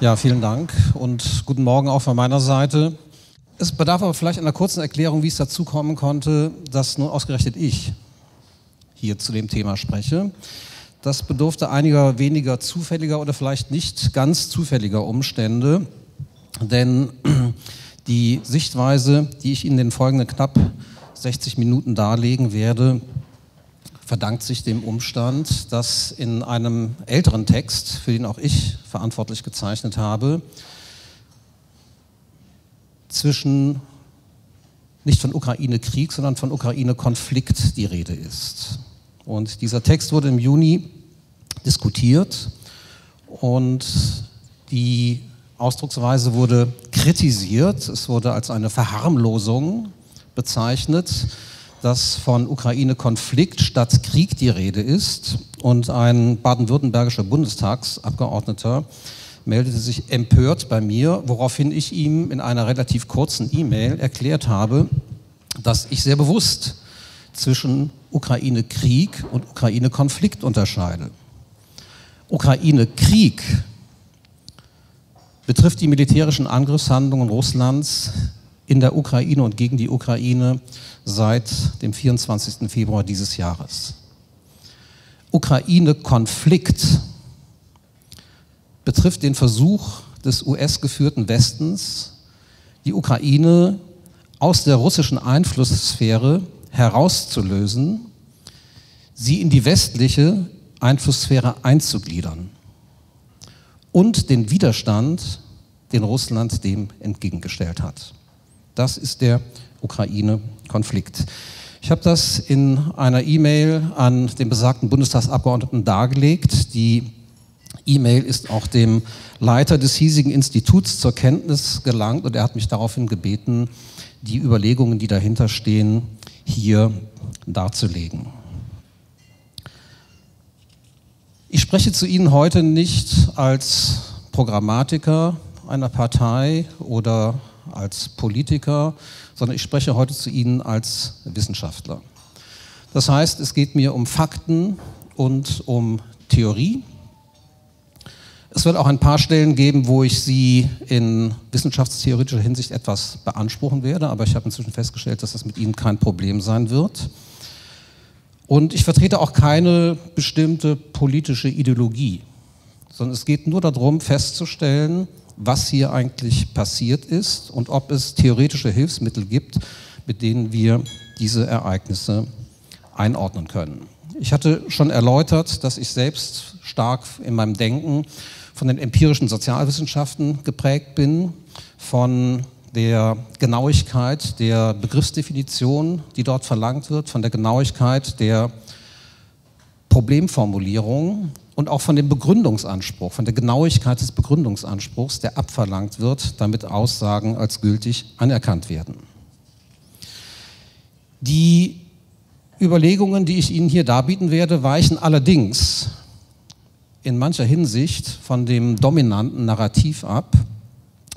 Ja, vielen Dank und guten Morgen auch von meiner Seite. Es bedarf aber vielleicht einer kurzen Erklärung, wie es dazu kommen konnte, dass nun ausgerechnet ich hier zu dem Thema spreche. Das bedurfte einiger weniger zufälliger oder vielleicht nicht ganz zufälliger Umstände, denn die Sichtweise, die ich in den folgenden knapp 60 Minuten darlegen werde, verdankt sich dem Umstand, dass in einem älteren Text, für den auch ich verantwortlich gezeichnet habe, zwischen nicht von Ukraine-Krieg, sondern von Ukraine-Konflikt die Rede ist. Und dieser Text wurde im Juni diskutiert und die Ausdrucksweise wurde kritisiert. Es wurde als eine Verharmlosung bezeichnet dass von Ukraine-Konflikt statt Krieg die Rede ist. Und ein baden-württembergischer Bundestagsabgeordneter meldete sich empört bei mir, woraufhin ich ihm in einer relativ kurzen E-Mail erklärt habe, dass ich sehr bewusst zwischen Ukraine-Krieg und Ukraine-Konflikt unterscheide. Ukraine-Krieg betrifft die militärischen Angriffshandlungen Russlands in der Ukraine und gegen die Ukraine seit dem 24. Februar dieses Jahres. Ukraine-Konflikt betrifft den Versuch des US-geführten Westens, die Ukraine aus der russischen Einflusssphäre herauszulösen, sie in die westliche Einflusssphäre einzugliedern und den Widerstand, den Russland dem entgegengestellt hat. Das ist der Ukraine-Konflikt. Ich habe das in einer E-Mail an den besagten Bundestagsabgeordneten dargelegt. Die E-Mail ist auch dem Leiter des hiesigen Instituts zur Kenntnis gelangt und er hat mich daraufhin gebeten, die Überlegungen, die dahinter stehen, hier darzulegen. Ich spreche zu Ihnen heute nicht als Programmatiker einer Partei oder als Politiker, sondern ich spreche heute zu Ihnen als Wissenschaftler. Das heißt, es geht mir um Fakten und um Theorie. Es wird auch ein paar Stellen geben, wo ich Sie in wissenschaftstheoretischer Hinsicht etwas beanspruchen werde, aber ich habe inzwischen festgestellt, dass das mit Ihnen kein Problem sein wird. Und ich vertrete auch keine bestimmte politische Ideologie, sondern es geht nur darum festzustellen, was hier eigentlich passiert ist und ob es theoretische Hilfsmittel gibt, mit denen wir diese Ereignisse einordnen können. Ich hatte schon erläutert, dass ich selbst stark in meinem Denken von den empirischen Sozialwissenschaften geprägt bin, von der Genauigkeit der Begriffsdefinition, die dort verlangt wird, von der Genauigkeit der Problemformulierung und auch von dem Begründungsanspruch, von der Genauigkeit des Begründungsanspruchs, der abverlangt wird, damit Aussagen als gültig anerkannt werden. Die Überlegungen, die ich Ihnen hier darbieten werde, weichen allerdings in mancher Hinsicht von dem dominanten Narrativ ab,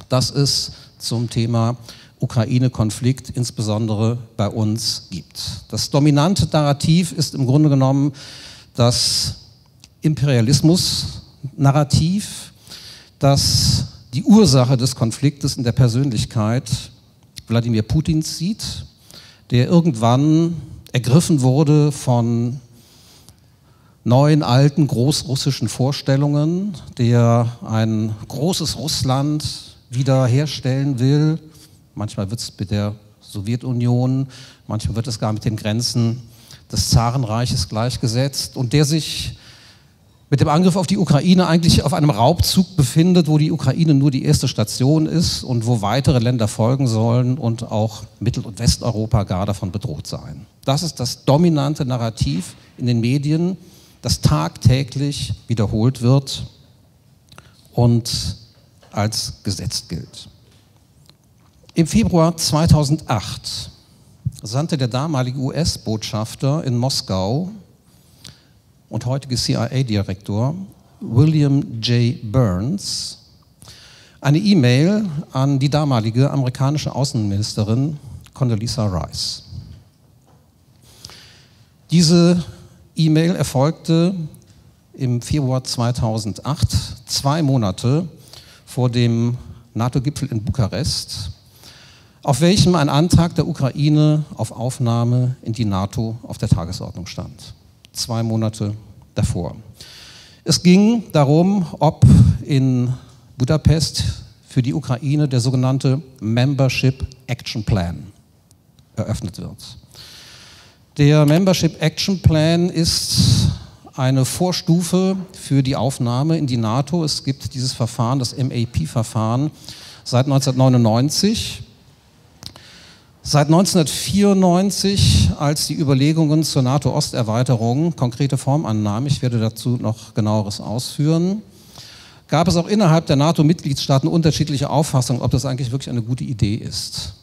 das es zum Thema Ukraine-Konflikt insbesondere bei uns gibt. Das dominante Narrativ ist im Grunde genommen das Imperialismus-Narrativ, das die Ursache des Konfliktes in der Persönlichkeit Wladimir Putins sieht, der irgendwann ergriffen wurde von neuen, alten, großrussischen Vorstellungen, der ein großes Russland wiederherstellen will. Manchmal wird es mit der Sowjetunion, manchmal wird es gar mit den Grenzen des Zarenreiches gleichgesetzt und der sich mit dem Angriff auf die Ukraine eigentlich auf einem Raubzug befindet, wo die Ukraine nur die erste Station ist und wo weitere Länder folgen sollen und auch Mittel- und Westeuropa gar davon bedroht sein. Das ist das dominante Narrativ in den Medien, das tagtäglich wiederholt wird und als gesetzt gilt. Im Februar 2008 sandte der damalige US-Botschafter in Moskau und heutige CIA-Direktor William J. Burns eine E-Mail an die damalige amerikanische Außenministerin Condoleezza Rice. Diese E-Mail erfolgte im Februar 2008, zwei Monate vor dem NATO-Gipfel in Bukarest, auf welchem ein Antrag der Ukraine auf Aufnahme in die NATO auf der Tagesordnung stand. Zwei Monate davor. Es ging darum, ob in Budapest für die Ukraine der sogenannte Membership Action Plan eröffnet wird. Der Membership Action Plan ist eine Vorstufe für die Aufnahme in die NATO. Es gibt dieses Verfahren, das MAP-Verfahren, seit 1999. Seit 1994, als die Überlegungen zur NATO-Osterweiterung konkrete Form annahmen, ich werde dazu noch genaueres ausführen, gab es auch innerhalb der NATO-Mitgliedstaaten unterschiedliche Auffassungen, ob das eigentlich wirklich eine gute Idee ist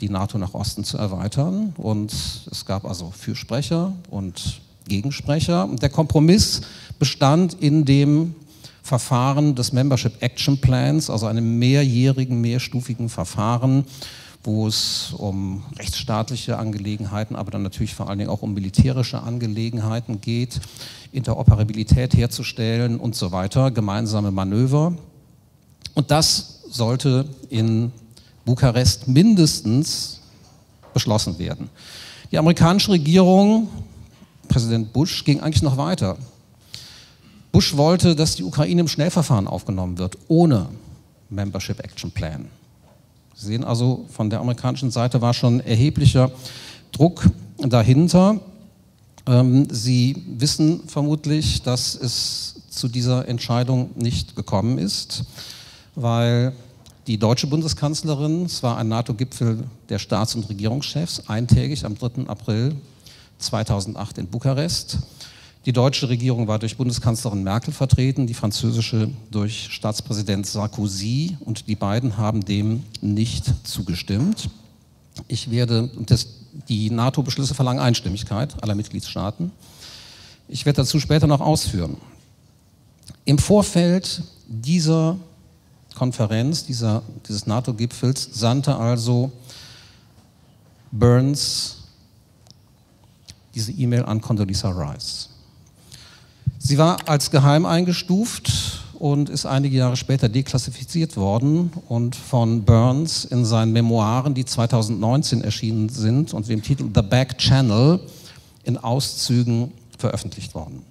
die NATO nach Osten zu erweitern. Und es gab also Fürsprecher und Gegensprecher. Und der Kompromiss bestand in dem Verfahren des Membership Action Plans, also einem mehrjährigen, mehrstufigen Verfahren, wo es um rechtsstaatliche Angelegenheiten, aber dann natürlich vor allen Dingen auch um militärische Angelegenheiten geht, Interoperabilität herzustellen und so weiter, gemeinsame Manöver. Und das sollte in Bukarest mindestens beschlossen werden. Die amerikanische Regierung, Präsident Bush, ging eigentlich noch weiter. Bush wollte, dass die Ukraine im Schnellverfahren aufgenommen wird, ohne Membership Action Plan. Sie sehen also, von der amerikanischen Seite war schon erheblicher Druck dahinter. Ähm, Sie wissen vermutlich, dass es zu dieser Entscheidung nicht gekommen ist, weil die deutsche Bundeskanzlerin, es war ein NATO-Gipfel der Staats- und Regierungschefs, eintägig am 3. April 2008 in Bukarest. Die deutsche Regierung war durch Bundeskanzlerin Merkel vertreten, die französische durch Staatspräsident Sarkozy und die beiden haben dem nicht zugestimmt. Ich werde, das, die NATO-Beschlüsse verlangen Einstimmigkeit aller Mitgliedstaaten. Ich werde dazu später noch ausführen. Im Vorfeld dieser Konferenz, dieser, dieses NATO-Gipfels, sandte also Burns diese E-Mail an Condoleezza Rice. Sie war als geheim eingestuft und ist einige Jahre später deklassifiziert worden und von Burns in seinen Memoiren, die 2019 erschienen sind und dem Titel The Back Channel in Auszügen veröffentlicht worden.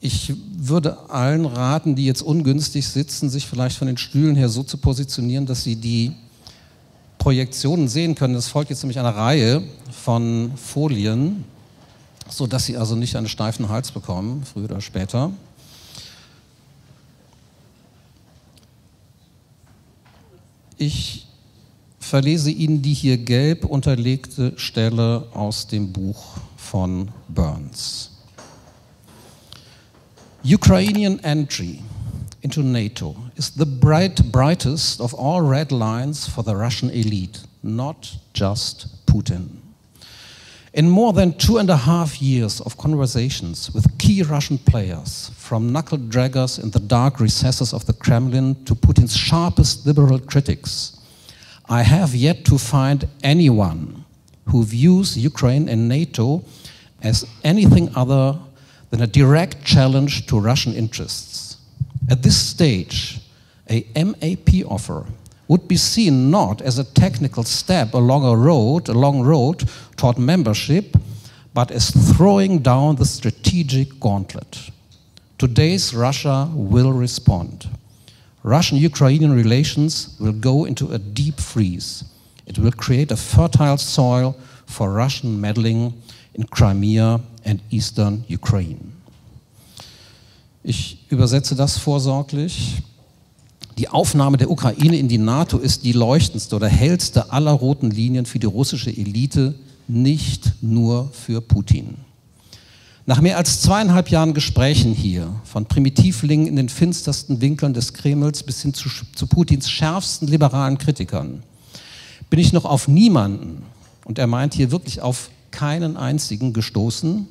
Ich würde allen raten, die jetzt ungünstig sitzen, sich vielleicht von den Stühlen her so zu positionieren, dass sie die Projektionen sehen können. Es folgt jetzt nämlich eine Reihe von Folien, sodass sie also nicht einen steifen Hals bekommen, früher oder später. Ich verlese Ihnen die hier gelb unterlegte Stelle aus dem Buch von Burns. Ukrainian entry into NATO is the bright, brightest of all red lines for the Russian elite, not just Putin. In more than two and a half years of conversations with key Russian players, from knuckle draggers in the dark recesses of the Kremlin to Putin's sharpest liberal critics, I have yet to find anyone who views Ukraine and NATO as anything other than a direct challenge to Russian interests. At this stage, a MAP offer would be seen not as a technical step along a road, a long road toward membership, but as throwing down the strategic gauntlet. Today's Russia will respond. Russian Ukrainian relations will go into a deep freeze. It will create a fertile soil for Russian meddling in Crimea and eastern Ukraine. Ich übersetze das vorsorglich. Die Aufnahme der Ukraine in die NATO ist die leuchtendste oder hellste aller roten Linien für die russische Elite, nicht nur für Putin. Nach mehr als zweieinhalb Jahren Gesprächen hier, von Primitivlingen in den finstersten Winkeln des Kremls bis hin zu, zu Putins schärfsten liberalen Kritikern, bin ich noch auf niemanden, und er meint hier wirklich auf keinen einzigen gestoßen,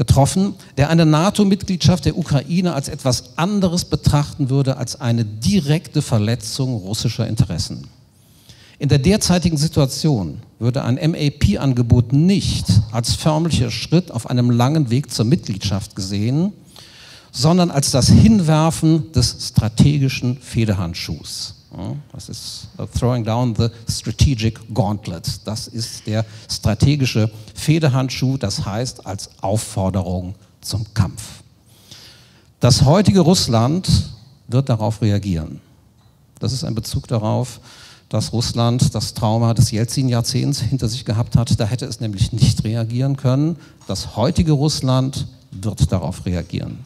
getroffen, der eine NATO-Mitgliedschaft der Ukraine als etwas anderes betrachten würde als eine direkte Verletzung russischer Interessen. In der derzeitigen Situation würde ein MAP-Angebot nicht als förmlicher Schritt auf einem langen Weg zur Mitgliedschaft gesehen, sondern als das Hinwerfen des strategischen Federhandschuhs. Das ist Throwing Down the Strategic Gauntlet. Das ist der strategische Federhandschuh, das heißt als Aufforderung zum Kampf. Das heutige Russland wird darauf reagieren. Das ist ein Bezug darauf, dass Russland das Trauma des Jelzin-Jahrzehnts hinter sich gehabt hat. Da hätte es nämlich nicht reagieren können. Das heutige Russland wird darauf reagieren.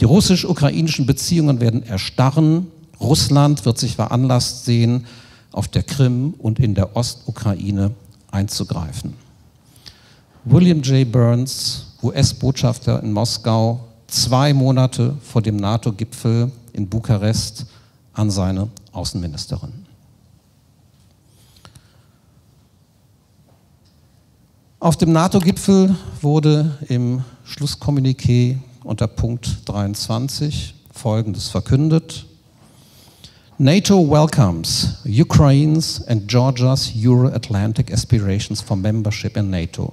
Die russisch-ukrainischen Beziehungen werden erstarren. Russland wird sich veranlasst sehen, auf der Krim und in der Ostukraine einzugreifen. William J. Burns, US-Botschafter in Moskau, zwei Monate vor dem NATO-Gipfel in Bukarest an seine Außenministerin. Auf dem NATO-Gipfel wurde im Schlusskommuniqué unter Punkt 23 Folgendes verkündet. NATO welcomes Ukraine's and Georgia's Euro-Atlantic aspirations for membership in NATO.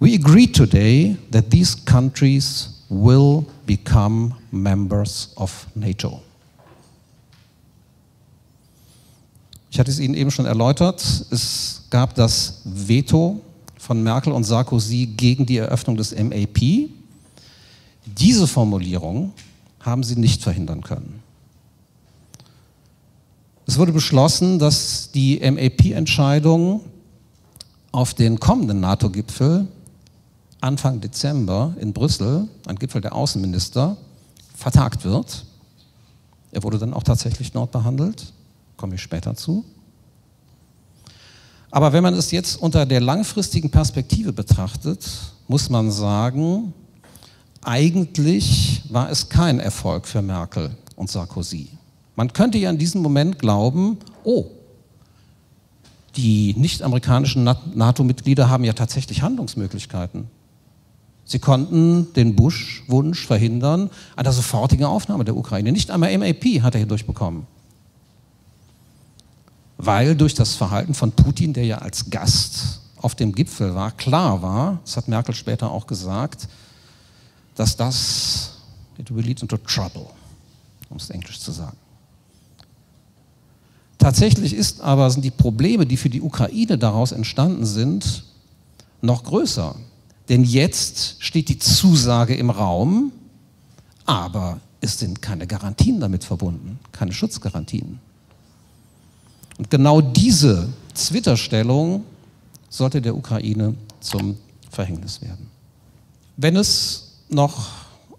We agree today that these countries will become members of NATO. Ich hatte es Ihnen eben schon erläutert. Es gab das Veto von Merkel und Sarkozy gegen die Eröffnung des MAP. Diese Formulierung haben sie nicht verhindern können. Es wurde beschlossen, dass die MAP-Entscheidung auf den kommenden NATO-Gipfel Anfang Dezember in Brüssel, ein Gipfel der Außenminister, vertagt wird. Er wurde dann auch tatsächlich dort behandelt komme ich später zu. Aber wenn man es jetzt unter der langfristigen Perspektive betrachtet, muss man sagen, eigentlich war es kein Erfolg für Merkel und Sarkozy. Man könnte ja in diesem Moment glauben, oh, die nicht-amerikanischen NATO-Mitglieder haben ja tatsächlich Handlungsmöglichkeiten. Sie konnten den Bush-Wunsch verhindern einer sofortigen Aufnahme der Ukraine. Nicht einmal MAP hat er hier durchbekommen weil durch das Verhalten von Putin, der ja als Gast auf dem Gipfel war, klar war, das hat Merkel später auch gesagt, dass das, it will lead into trouble, um es englisch zu sagen. Tatsächlich ist aber, sind die Probleme, die für die Ukraine daraus entstanden sind, noch größer. Denn jetzt steht die Zusage im Raum, aber es sind keine Garantien damit verbunden, keine Schutzgarantien. Und genau diese Zwitterstellung sollte der Ukraine zum Verhängnis werden. Wenn es noch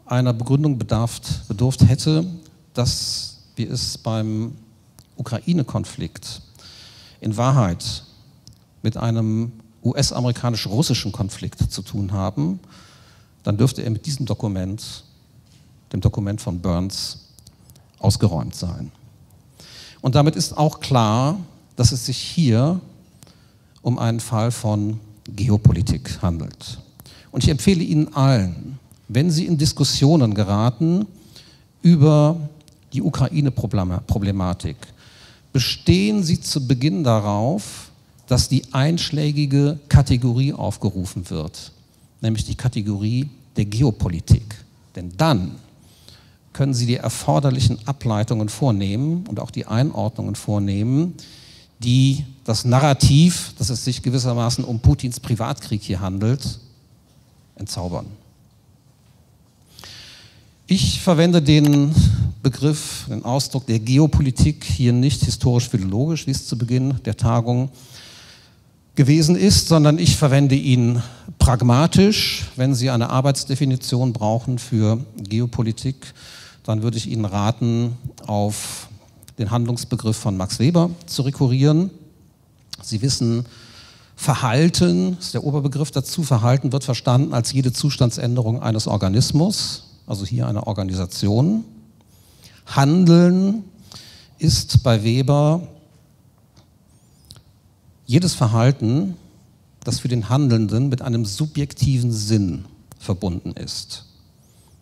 einer Begründung bedarf, bedurft hätte, dass wir es beim Ukraine-Konflikt in Wahrheit mit einem US-amerikanisch-russischen Konflikt zu tun haben, dann dürfte er mit diesem Dokument, dem Dokument von Burns, ausgeräumt sein. Und damit ist auch klar, dass es sich hier um einen Fall von Geopolitik handelt. Und ich empfehle Ihnen allen, wenn Sie in Diskussionen geraten über die Ukraine-Problematik, bestehen Sie zu Beginn darauf, dass die einschlägige Kategorie aufgerufen wird, nämlich die Kategorie der Geopolitik. Denn dann können Sie die erforderlichen Ableitungen vornehmen und auch die Einordnungen vornehmen, die das Narrativ, dass es sich gewissermaßen um Putins Privatkrieg hier handelt, entzaubern. Ich verwende den Begriff, den Ausdruck der Geopolitik hier nicht historisch-philologisch, wie es zu Beginn der Tagung gewesen ist, sondern ich verwende ihn pragmatisch. Wenn Sie eine Arbeitsdefinition brauchen für Geopolitik, dann würde ich Ihnen raten, auf den Handlungsbegriff von Max Weber zu rekurrieren. Sie wissen, Verhalten ist der Oberbegriff dazu. Verhalten wird verstanden als jede Zustandsänderung eines Organismus, also hier einer Organisation. Handeln ist bei Weber jedes Verhalten, das für den Handelnden mit einem subjektiven Sinn verbunden ist.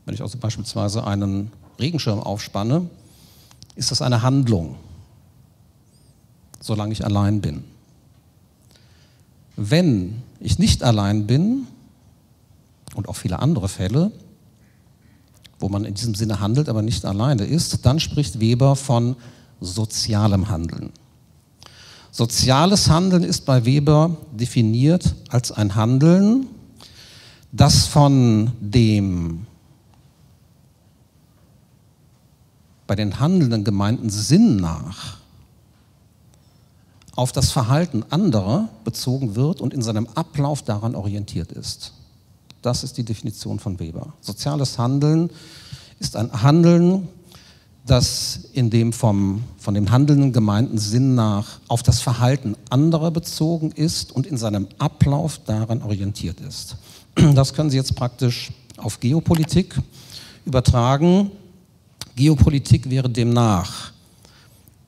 Wenn ich also beispielsweise einen Regenschirm aufspanne, ist das eine Handlung, solange ich allein bin. Wenn ich nicht allein bin, und auch viele andere Fälle, wo man in diesem Sinne handelt, aber nicht alleine ist, dann spricht Weber von sozialem Handeln. Soziales Handeln ist bei Weber definiert als ein Handeln, das von dem bei den Handelnden gemeinten Sinn nach auf das Verhalten anderer bezogen wird und in seinem Ablauf daran orientiert ist. Das ist die Definition von Weber. Soziales Handeln ist ein Handeln, das in dem vom, von dem Handelnden gemeinten Sinn nach auf das Verhalten anderer bezogen ist und in seinem Ablauf daran orientiert ist. Das können Sie jetzt praktisch auf Geopolitik übertragen. Geopolitik wäre demnach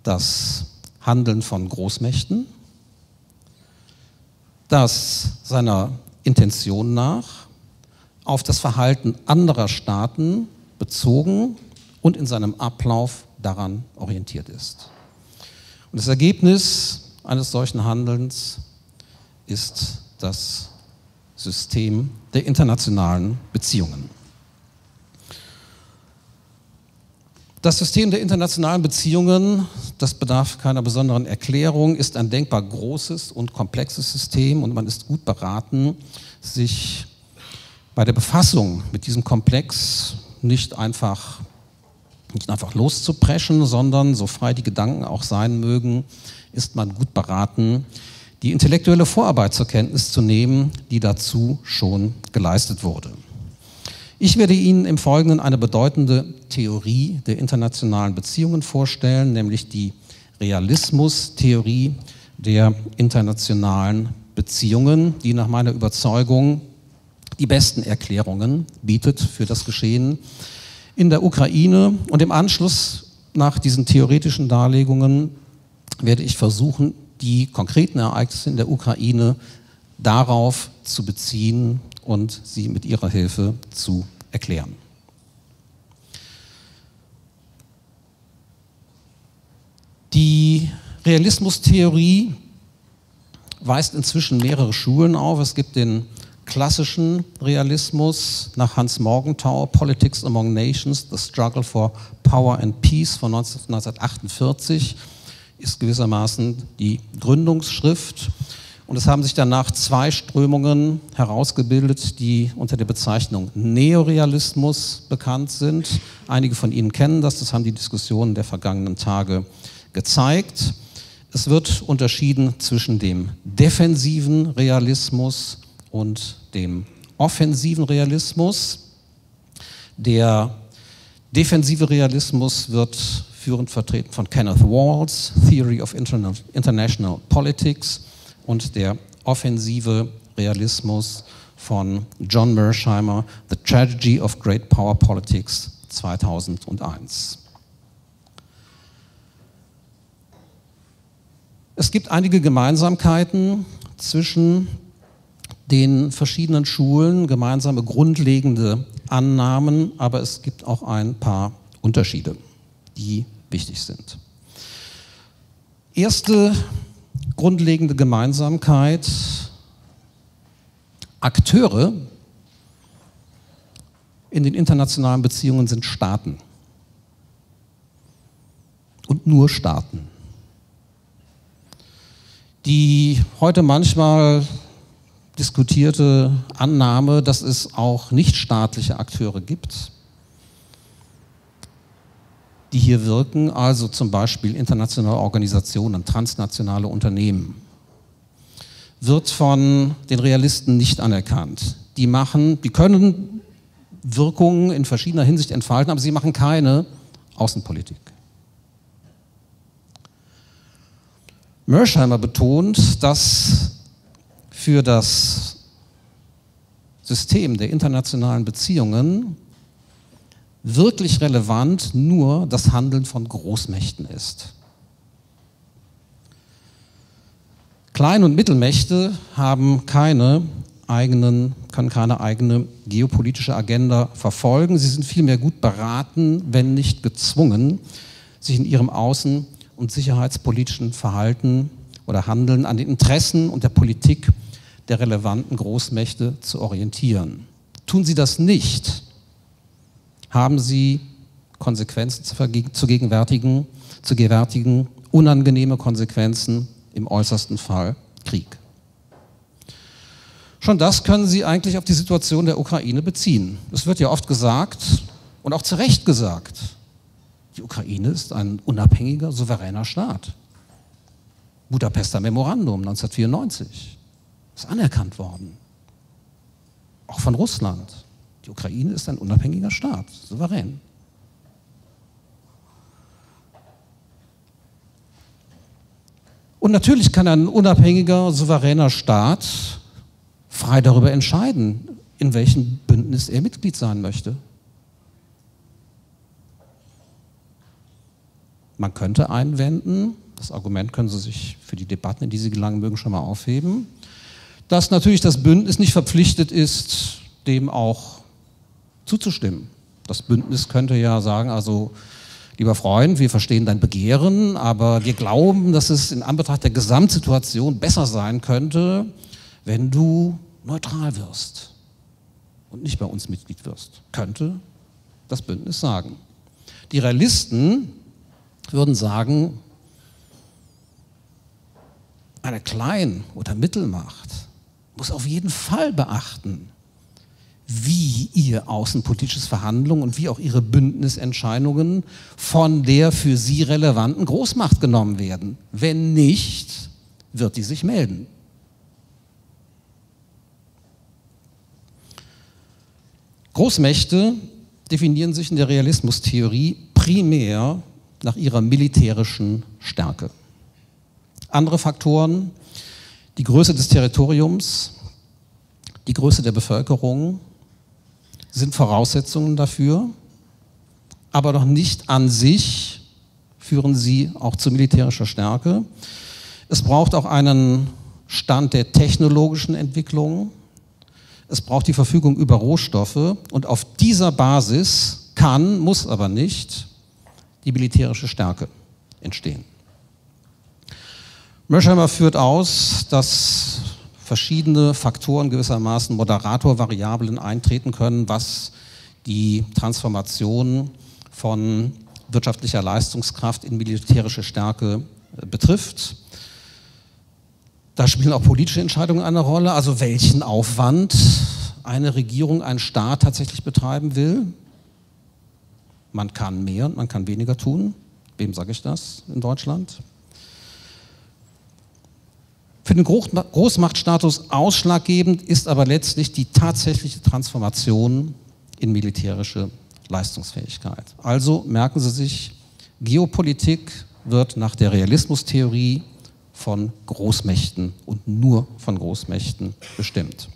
das Handeln von Großmächten, das seiner Intention nach auf das Verhalten anderer Staaten bezogen und in seinem Ablauf daran orientiert ist. Und das Ergebnis eines solchen Handelns ist das System der internationalen Beziehungen. Das System der internationalen Beziehungen, das bedarf keiner besonderen Erklärung, ist ein denkbar großes und komplexes System und man ist gut beraten, sich bei der Befassung mit diesem Komplex nicht einfach, nicht einfach loszupreschen, sondern, so frei die Gedanken auch sein mögen, ist man gut beraten, die intellektuelle Vorarbeit zur Kenntnis zu nehmen, die dazu schon geleistet wurde. Ich werde Ihnen im Folgenden eine bedeutende Theorie der internationalen Beziehungen vorstellen, nämlich die Realismus-Theorie der internationalen Beziehungen, die nach meiner Überzeugung die besten Erklärungen bietet für das Geschehen in der Ukraine. Und im Anschluss nach diesen theoretischen Darlegungen werde ich versuchen, die konkreten Ereignisse in der Ukraine darauf zu beziehen und sie mit ihrer Hilfe zu erklären. Die Realismustheorie weist inzwischen mehrere Schulen auf. Es gibt den klassischen Realismus nach Hans Morgenthau, Politics Among Nations, The Struggle for Power and Peace von 1948, ist gewissermaßen die Gründungsschrift. Und es haben sich danach zwei Strömungen herausgebildet, die unter der Bezeichnung Neorealismus bekannt sind. Einige von Ihnen kennen das, das haben die Diskussionen der vergangenen Tage gezeigt. Es wird unterschieden zwischen dem defensiven Realismus und dem offensiven Realismus. Der defensive Realismus wird führend vertreten von Kenneth Walls, Theory of International Politics, und der offensive Realismus von John Mersheimer, The Tragedy of Great Power Politics 2001. Es gibt einige Gemeinsamkeiten zwischen den verschiedenen Schulen gemeinsame grundlegende Annahmen, aber es gibt auch ein paar Unterschiede, die wichtig sind. Erste grundlegende Gemeinsamkeit, Akteure in den internationalen Beziehungen sind Staaten. Und nur Staaten. Die heute manchmal diskutierte Annahme, dass es auch nichtstaatliche Akteure gibt, die hier wirken, also zum Beispiel internationale Organisationen, transnationale Unternehmen, wird von den Realisten nicht anerkannt. Die machen, die können Wirkungen in verschiedener Hinsicht entfalten, aber sie machen keine Außenpolitik. Mersheimer betont, dass für das System der internationalen Beziehungen wirklich relevant nur das Handeln von Großmächten ist. Klein- und Mittelmächte haben keine eigenen, können keine eigene geopolitische Agenda verfolgen. Sie sind vielmehr gut beraten, wenn nicht gezwungen, sich in ihrem außen- und sicherheitspolitischen Verhalten oder Handeln an den Interessen und der Politik der relevanten Großmächte zu orientieren. Tun sie das nicht, haben sie Konsequenzen zu gegenwärtigen, zu gewärtigen, unangenehme Konsequenzen, im äußersten Fall Krieg. Schon das können Sie eigentlich auf die Situation der Ukraine beziehen. Es wird ja oft gesagt und auch zu Recht gesagt, die Ukraine ist ein unabhängiger, souveräner Staat. Budapester Memorandum 1994 ist anerkannt worden. Auch von Russland. Die Ukraine ist ein unabhängiger Staat, souverän. Und natürlich kann ein unabhängiger, souveräner Staat frei darüber entscheiden, in welchem Bündnis er Mitglied sein möchte. Man könnte einwenden, das Argument können Sie sich für die Debatten, in die Sie gelangen mögen, schon mal aufheben, dass natürlich das Bündnis nicht verpflichtet ist, dem auch zuzustimmen. Das Bündnis könnte ja sagen, also lieber Freund, wir verstehen dein Begehren, aber wir glauben, dass es in Anbetracht der Gesamtsituation besser sein könnte, wenn du neutral wirst und nicht bei uns Mitglied wirst. Könnte das Bündnis sagen. Die Realisten würden sagen, eine Klein- oder Mittelmacht muss auf jeden Fall beachten, wie ihr außenpolitisches Verhandlungen und wie auch ihre Bündnisentscheidungen von der für sie relevanten Großmacht genommen werden. Wenn nicht, wird die sich melden. Großmächte definieren sich in der Realismustheorie primär nach ihrer militärischen Stärke. Andere Faktoren, die Größe des Territoriums, die Größe der Bevölkerung, sind Voraussetzungen dafür, aber noch nicht an sich führen sie auch zu militärischer Stärke. Es braucht auch einen Stand der technologischen Entwicklung. Es braucht die Verfügung über Rohstoffe und auf dieser Basis kann, muss aber nicht, die militärische Stärke entstehen. Mersheimer führt aus, dass verschiedene Faktoren gewissermaßen Moderatorvariablen eintreten können, was die Transformation von wirtschaftlicher Leistungskraft in militärische Stärke äh, betrifft. Da spielen auch politische Entscheidungen eine Rolle, also welchen Aufwand eine Regierung, ein Staat tatsächlich betreiben will. Man kann mehr und man kann weniger tun. Wem sage ich das in Deutschland? Für den Großmachtstatus ausschlaggebend ist aber letztlich die tatsächliche Transformation in militärische Leistungsfähigkeit. Also merken Sie sich, Geopolitik wird nach der Realismustheorie von Großmächten und nur von Großmächten bestimmt.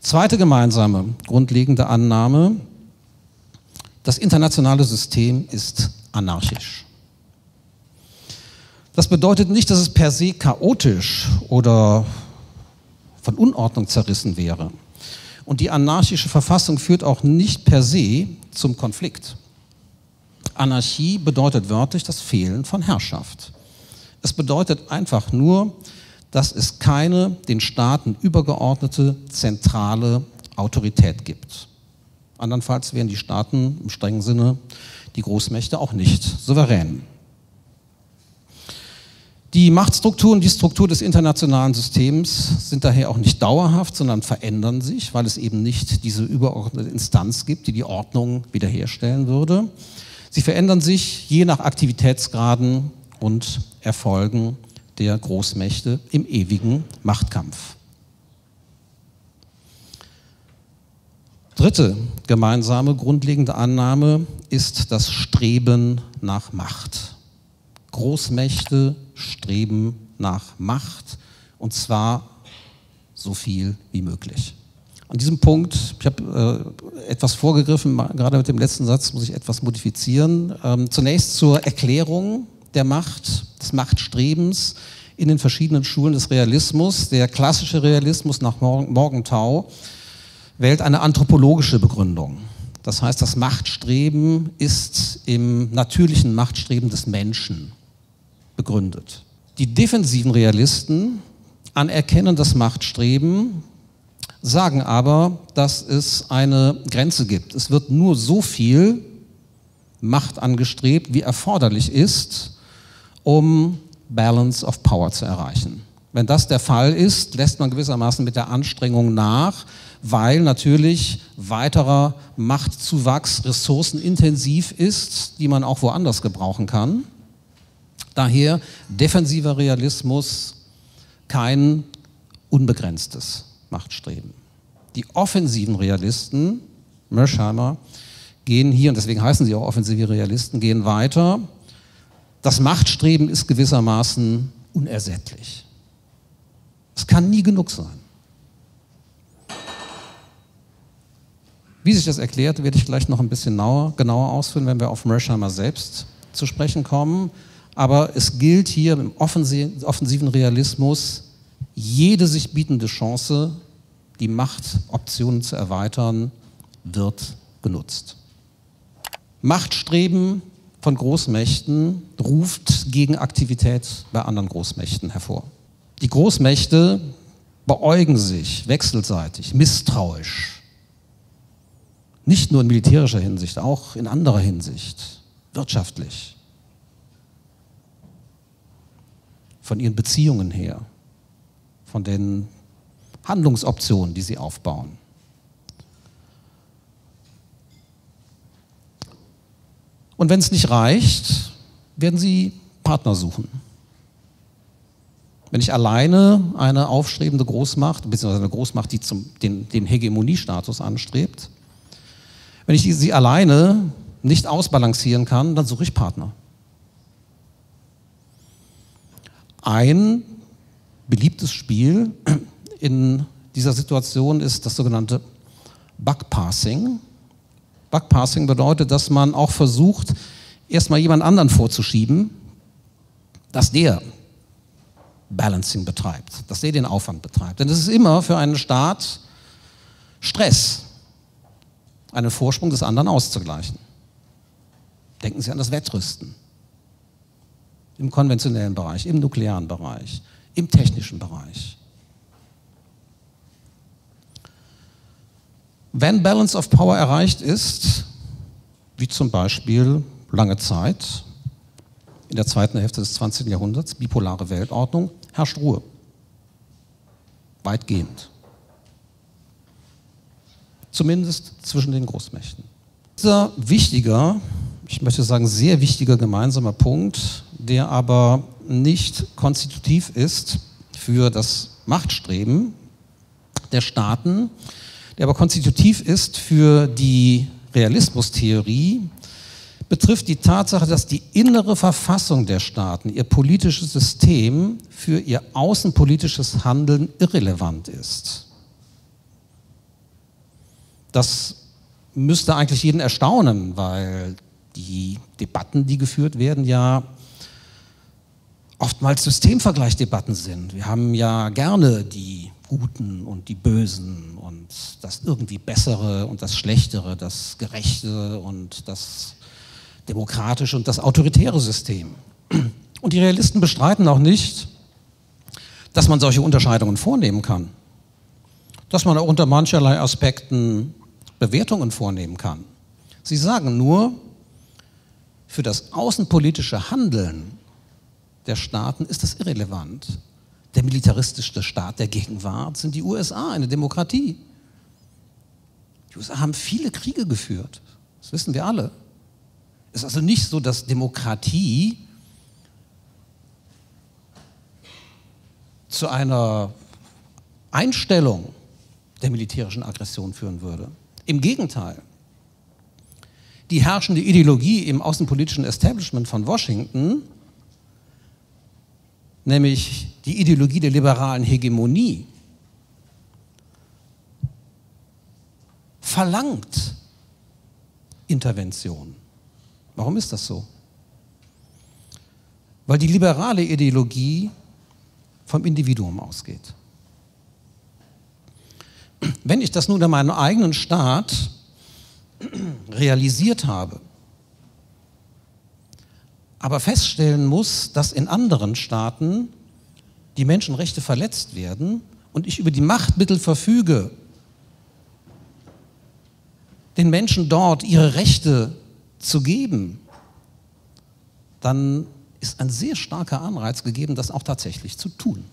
Zweite gemeinsame grundlegende Annahme, das internationale System ist anarchisch. Das bedeutet nicht, dass es per se chaotisch oder von Unordnung zerrissen wäre. Und die anarchische Verfassung führt auch nicht per se zum Konflikt. Anarchie bedeutet wörtlich das Fehlen von Herrschaft. Es bedeutet einfach nur, dass es keine den Staaten übergeordnete zentrale Autorität gibt. Andernfalls wären die Staaten im strengen Sinne, die Großmächte, auch nicht souverän. Die Machtstrukturen, die Struktur des internationalen Systems sind daher auch nicht dauerhaft, sondern verändern sich, weil es eben nicht diese übergeordnete Instanz gibt, die die Ordnung wiederherstellen würde. Sie verändern sich je nach Aktivitätsgraden und Erfolgen der Großmächte im ewigen Machtkampf. Dritte gemeinsame grundlegende Annahme ist das Streben nach Macht. Großmächte streben nach Macht und zwar so viel wie möglich. An diesem Punkt, ich habe äh, etwas vorgegriffen, gerade mit dem letzten Satz muss ich etwas modifizieren. Ähm, zunächst zur Erklärung der Macht, des Machtstrebens in den verschiedenen Schulen des Realismus. Der klassische Realismus nach Morgenthau wählt eine anthropologische Begründung. Das heißt, das Machtstreben ist im natürlichen Machtstreben des Menschen begründet. Die defensiven Realisten anerkennen das Machtstreben sagen aber, dass es eine Grenze gibt. Es wird nur so viel Macht angestrebt, wie erforderlich ist, um Balance of Power zu erreichen. Wenn das der Fall ist, lässt man gewissermaßen mit der Anstrengung nach, weil natürlich weiterer Machtzuwachs ressourcenintensiv ist, die man auch woanders gebrauchen kann. Daher defensiver Realismus, kein unbegrenztes Machtstreben. Die offensiven Realisten, Mersheimer, gehen hier, und deswegen heißen sie auch offensive Realisten, gehen weiter. Das Machtstreben ist gewissermaßen unersättlich. Es kann nie genug sein. Wie sich das erklärt, werde ich gleich noch ein bisschen genauer, ausführen, wenn wir auf Mersheimer selbst zu sprechen kommen. Aber es gilt hier im offensiven Realismus, jede sich bietende Chance, die Machtoptionen zu erweitern, wird genutzt. Machtstreben von Großmächten ruft Gegenaktivität bei anderen Großmächten hervor. Die Großmächte beäugen sich wechselseitig, misstrauisch. Nicht nur in militärischer Hinsicht, auch in anderer Hinsicht, wirtschaftlich. Von ihren Beziehungen her, von den Handlungsoptionen, die sie aufbauen. Und wenn es nicht reicht, werden sie Partner suchen. Wenn ich alleine eine aufstrebende Großmacht, beziehungsweise eine Großmacht, die zum, den, den Hegemoniestatus anstrebt, wenn ich sie alleine nicht ausbalancieren kann, dann suche ich Partner. Ein beliebtes Spiel in dieser Situation ist das sogenannte Bugpassing. Bugpassing bedeutet, dass man auch versucht, erstmal jemand anderen vorzuschieben, dass der Balancing betreibt, dass der den Aufwand betreibt. Denn es ist immer für einen Staat Stress, einen Vorsprung des anderen auszugleichen. Denken Sie an das Wettrüsten. Im konventionellen Bereich, im nuklearen Bereich, im technischen Bereich. Wenn Balance of Power erreicht ist, wie zum Beispiel lange Zeit, in der zweiten Hälfte des 20. Jahrhunderts, bipolare Weltordnung, herrscht Ruhe. Weitgehend. Zumindest zwischen den Großmächten. Dieser wichtiger, ich möchte sagen sehr wichtiger gemeinsamer Punkt, der aber nicht konstitutiv ist für das Machtstreben der Staaten, der aber konstitutiv ist für die Realismustheorie, betrifft die Tatsache, dass die innere Verfassung der Staaten, ihr politisches System für ihr außenpolitisches Handeln irrelevant ist. Das müsste eigentlich jeden erstaunen, weil die Debatten, die geführt werden, ja oftmals Systemvergleichsdebatten sind. Wir haben ja gerne die Guten und die Bösen und das irgendwie Bessere und das Schlechtere, das Gerechte und das demokratische und das autoritäre System. Und die Realisten bestreiten auch nicht, dass man solche Unterscheidungen vornehmen kann, dass man auch unter mancherlei Aspekten Bewertungen vornehmen kann. Sie sagen nur, für das außenpolitische Handeln der Staaten ist das irrelevant. Der militaristischste Staat der Gegenwart sind die USA, eine Demokratie. Die USA haben viele Kriege geführt, das wissen wir alle. Es ist also nicht so, dass Demokratie zu einer Einstellung der militärischen Aggression führen würde. Im Gegenteil. Die herrschende Ideologie im außenpolitischen Establishment von Washington, nämlich die Ideologie der liberalen Hegemonie, verlangt Intervention. Warum ist das so? Weil die liberale Ideologie vom Individuum ausgeht. Wenn ich das nun in meinem eigenen Staat realisiert habe, aber feststellen muss, dass in anderen Staaten die Menschenrechte verletzt werden und ich über die Machtmittel verfüge, den Menschen dort ihre Rechte zu geben, dann ist ein sehr starker Anreiz gegeben, das auch tatsächlich zu tun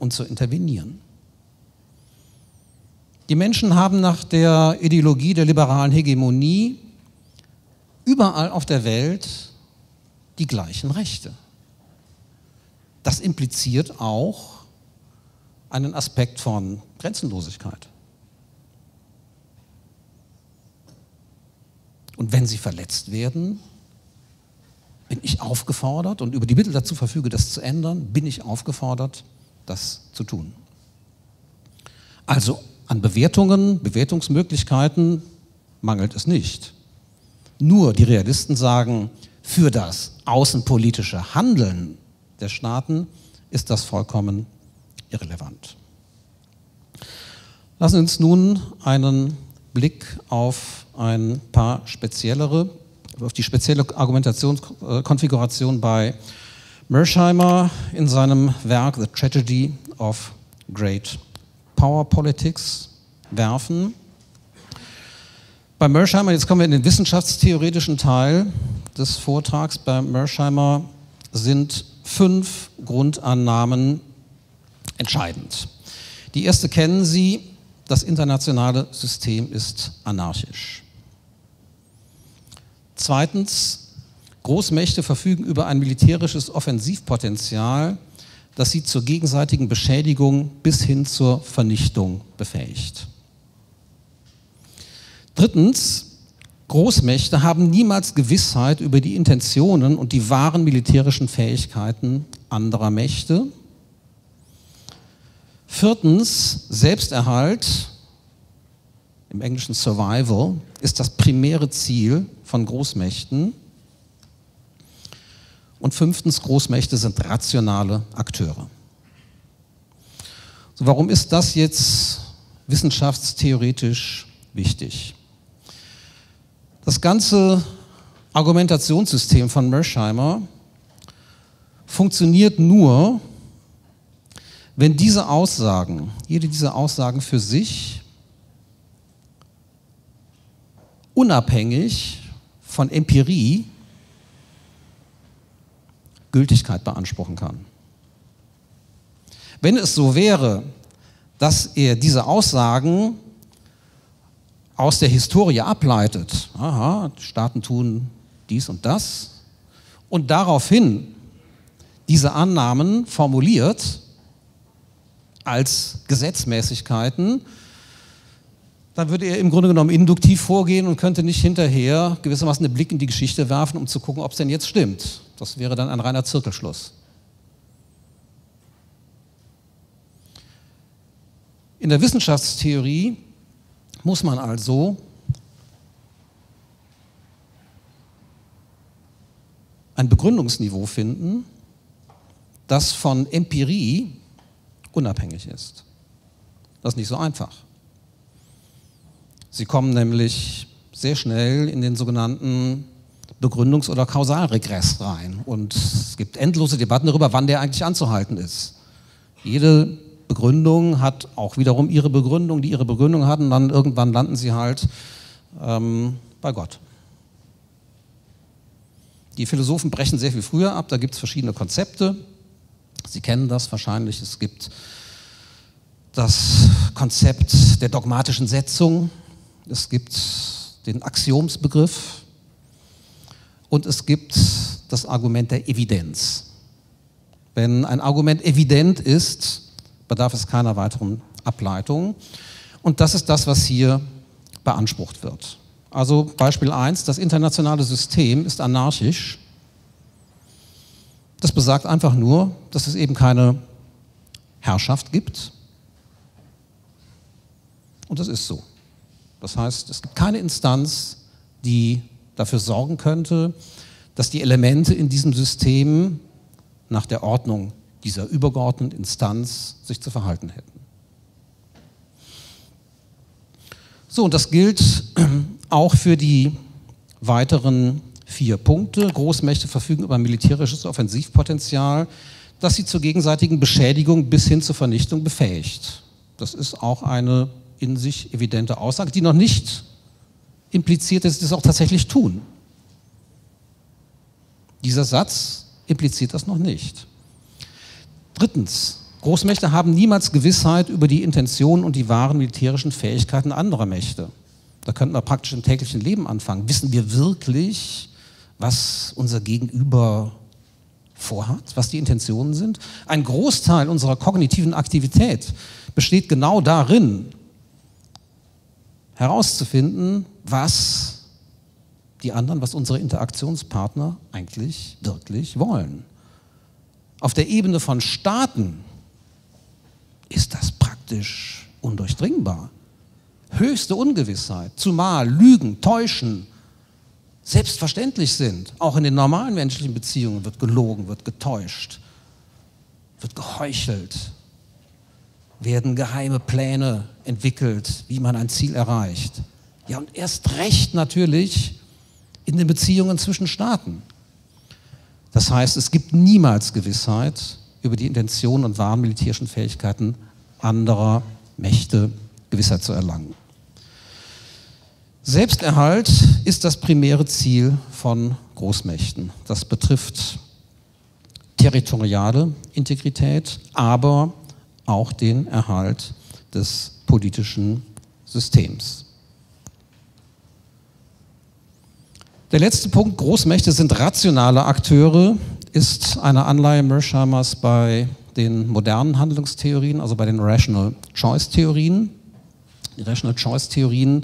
und zu intervenieren. Die Menschen haben nach der Ideologie der liberalen Hegemonie überall auf der Welt die gleichen Rechte. Das impliziert auch einen Aspekt von Grenzenlosigkeit. Und wenn sie verletzt werden, bin ich aufgefordert und über die Mittel dazu verfüge, das zu ändern, bin ich aufgefordert, das zu tun. Also an Bewertungen, Bewertungsmöglichkeiten mangelt es nicht. Nur die Realisten sagen, für das außenpolitische Handeln der Staaten ist das vollkommen irrelevant. Lassen Sie uns nun einen Blick auf ein paar speziellere, auf die spezielle Argumentationskonfiguration bei Mersheimer in seinem Werk The Tragedy of Great Power Politics werfen. Bei Mersheimer, jetzt kommen wir in den wissenschaftstheoretischen Teil des Vortrags, bei Mersheimer sind fünf Grundannahmen entscheidend. Die erste kennen Sie, das internationale System ist anarchisch. Zweitens, Großmächte verfügen über ein militärisches Offensivpotenzial, das sie zur gegenseitigen Beschädigung bis hin zur Vernichtung befähigt. Drittens, Großmächte haben niemals Gewissheit über die Intentionen und die wahren militärischen Fähigkeiten anderer Mächte. Viertens, Selbsterhalt, im englischen Survival, ist das primäre Ziel von Großmächten. Und fünftens, Großmächte sind rationale Akteure. So, warum ist das jetzt wissenschaftstheoretisch wichtig? Das ganze Argumentationssystem von Mersheimer funktioniert nur, wenn diese Aussagen, jede dieser Aussagen für sich unabhängig von Empirie Gültigkeit beanspruchen kann. Wenn es so wäre, dass er diese Aussagen aus der Historie ableitet, aha, Staaten tun dies und das, und daraufhin diese Annahmen formuliert als Gesetzmäßigkeiten, dann würde er im Grunde genommen induktiv vorgehen und könnte nicht hinterher gewissermaßen einen Blick in die Geschichte werfen, um zu gucken, ob es denn jetzt stimmt. Das wäre dann ein reiner Zirkelschluss. In der Wissenschaftstheorie muss man also ein Begründungsniveau finden, das von Empirie unabhängig ist. Das ist nicht so einfach. Sie kommen nämlich sehr schnell in den sogenannten Begründungs- oder Kausalregress rein. Und es gibt endlose Debatten darüber, wann der eigentlich anzuhalten ist. Jede Begründung hat auch wiederum ihre Begründung, die ihre Begründung hatten, dann irgendwann landen sie halt ähm, bei Gott. Die Philosophen brechen sehr viel früher ab, da gibt es verschiedene Konzepte. Sie kennen das wahrscheinlich. Es gibt das Konzept der dogmatischen Setzung, es gibt den Axiomsbegriff und es gibt das Argument der Evidenz. Wenn ein Argument evident ist, bedarf es keiner weiteren Ableitung. Und das ist das, was hier beansprucht wird. Also Beispiel 1, das internationale System ist anarchisch. Das besagt einfach nur, dass es eben keine Herrschaft gibt. Und das ist so. Das heißt, es gibt keine Instanz, die dafür sorgen könnte, dass die Elemente in diesem System nach der Ordnung dieser übergeordneten Instanz sich zu verhalten hätten. So, und das gilt auch für die weiteren vier Punkte. Großmächte verfügen über militärisches Offensivpotenzial, das sie zur gegenseitigen Beschädigung bis hin zur Vernichtung befähigt. Das ist auch eine in sich evidente Aussage, die noch nicht impliziert, dass sie das auch tatsächlich tun. Dieser Satz impliziert das noch nicht. Drittens, Großmächte haben niemals Gewissheit über die Intentionen und die wahren militärischen Fähigkeiten anderer Mächte. Da könnten wir praktisch im täglichen Leben anfangen. Wissen wir wirklich, was unser Gegenüber vorhat, was die Intentionen sind? Ein Großteil unserer kognitiven Aktivität besteht genau darin, herauszufinden, was die anderen, was unsere Interaktionspartner eigentlich wirklich wollen. Auf der Ebene von Staaten ist das praktisch undurchdringbar. Höchste Ungewissheit, zumal Lügen, Täuschen selbstverständlich sind. Auch in den normalen menschlichen Beziehungen wird gelogen, wird getäuscht, wird geheuchelt, werden geheime Pläne entwickelt, wie man ein Ziel erreicht. Ja, und erst recht natürlich in den Beziehungen zwischen Staaten. Das heißt, es gibt niemals Gewissheit über die Intentionen und wahren militärischen Fähigkeiten anderer Mächte Gewissheit zu erlangen. Selbsterhalt ist das primäre Ziel von Großmächten. Das betrifft territoriale Integrität, aber auch den Erhalt des politischen Systems. Der letzte Punkt, Großmächte sind rationale Akteure, ist eine Anleihe Mersheimers bei den modernen Handlungstheorien, also bei den Rational Choice Theorien. Die Rational Choice Theorien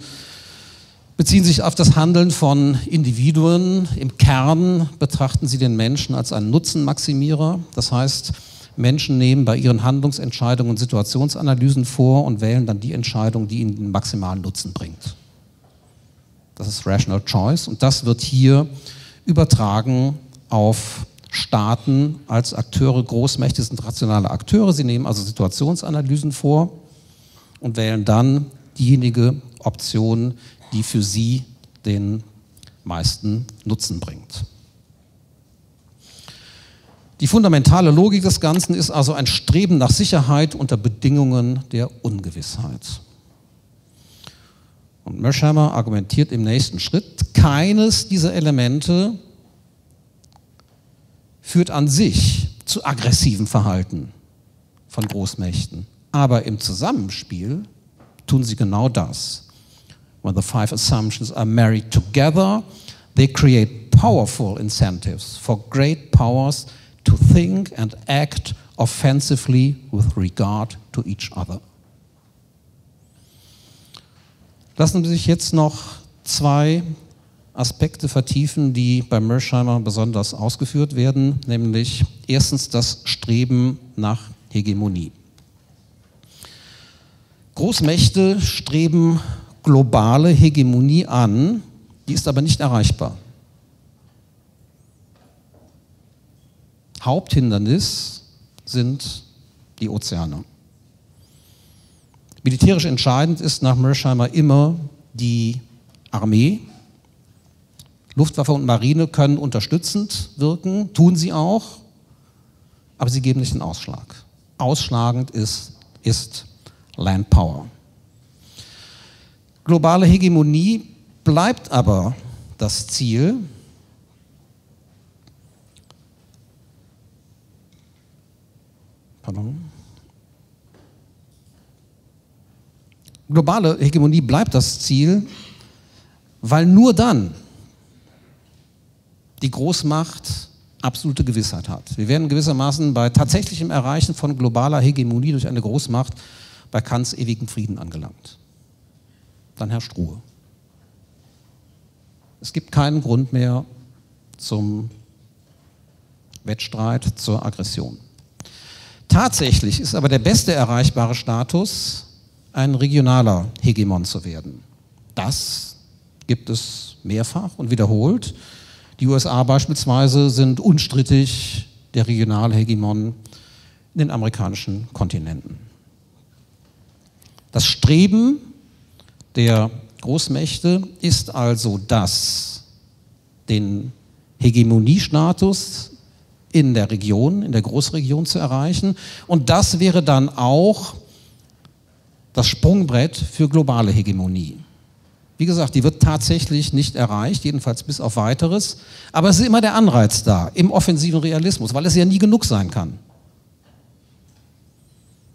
beziehen sich auf das Handeln von Individuen. Im Kern betrachten sie den Menschen als einen Nutzenmaximierer. Das heißt, Menschen nehmen bei ihren Handlungsentscheidungen Situationsanalysen vor und wählen dann die Entscheidung, die ihnen den maximalen Nutzen bringt. Das ist Rational Choice und das wird hier übertragen auf Staaten als Akteure, Großmächte sind rationale Akteure. Sie nehmen also Situationsanalysen vor und wählen dann diejenige Option, die für sie den meisten Nutzen bringt. Die fundamentale Logik des Ganzen ist also ein Streben nach Sicherheit unter Bedingungen der Ungewissheit. Und Mersheimer argumentiert im nächsten Schritt, keines dieser Elemente führt an sich zu aggressivem Verhalten von Großmächten. Aber im Zusammenspiel tun sie genau das. When the five assumptions are married together, they create powerful incentives for great powers to think and act offensively with regard to each other. Lassen Sie sich jetzt noch zwei Aspekte vertiefen, die bei Mersheimer besonders ausgeführt werden, nämlich erstens das Streben nach Hegemonie. Großmächte streben globale Hegemonie an, die ist aber nicht erreichbar. Haupthindernis sind die Ozeane. Militärisch entscheidend ist nach Mersheimer immer die Armee, Luftwaffe und Marine können unterstützend wirken, tun sie auch, aber sie geben nicht den Ausschlag. Ausschlagend ist, ist Land Power. Globale Hegemonie bleibt aber das Ziel. Pardon. Globale Hegemonie bleibt das Ziel, weil nur dann die Großmacht absolute Gewissheit hat. Wir werden gewissermaßen bei tatsächlichem Erreichen von globaler Hegemonie durch eine Großmacht bei Kants ewigen Frieden angelangt. Dann herrscht Ruhe. Es gibt keinen Grund mehr zum Wettstreit, zur Aggression. Tatsächlich ist aber der beste erreichbare Status, ein regionaler Hegemon zu werden. Das gibt es mehrfach und wiederholt. Die USA beispielsweise sind unstrittig der regionale Hegemon in den amerikanischen Kontinenten. Das Streben der Großmächte ist also das, den Hegemoniestatus in der Region, in der Großregion zu erreichen. Und das wäre dann auch das Sprungbrett für globale Hegemonie. Wie gesagt, die wird tatsächlich nicht erreicht, jedenfalls bis auf weiteres. Aber es ist immer der Anreiz da im offensiven Realismus, weil es ja nie genug sein kann.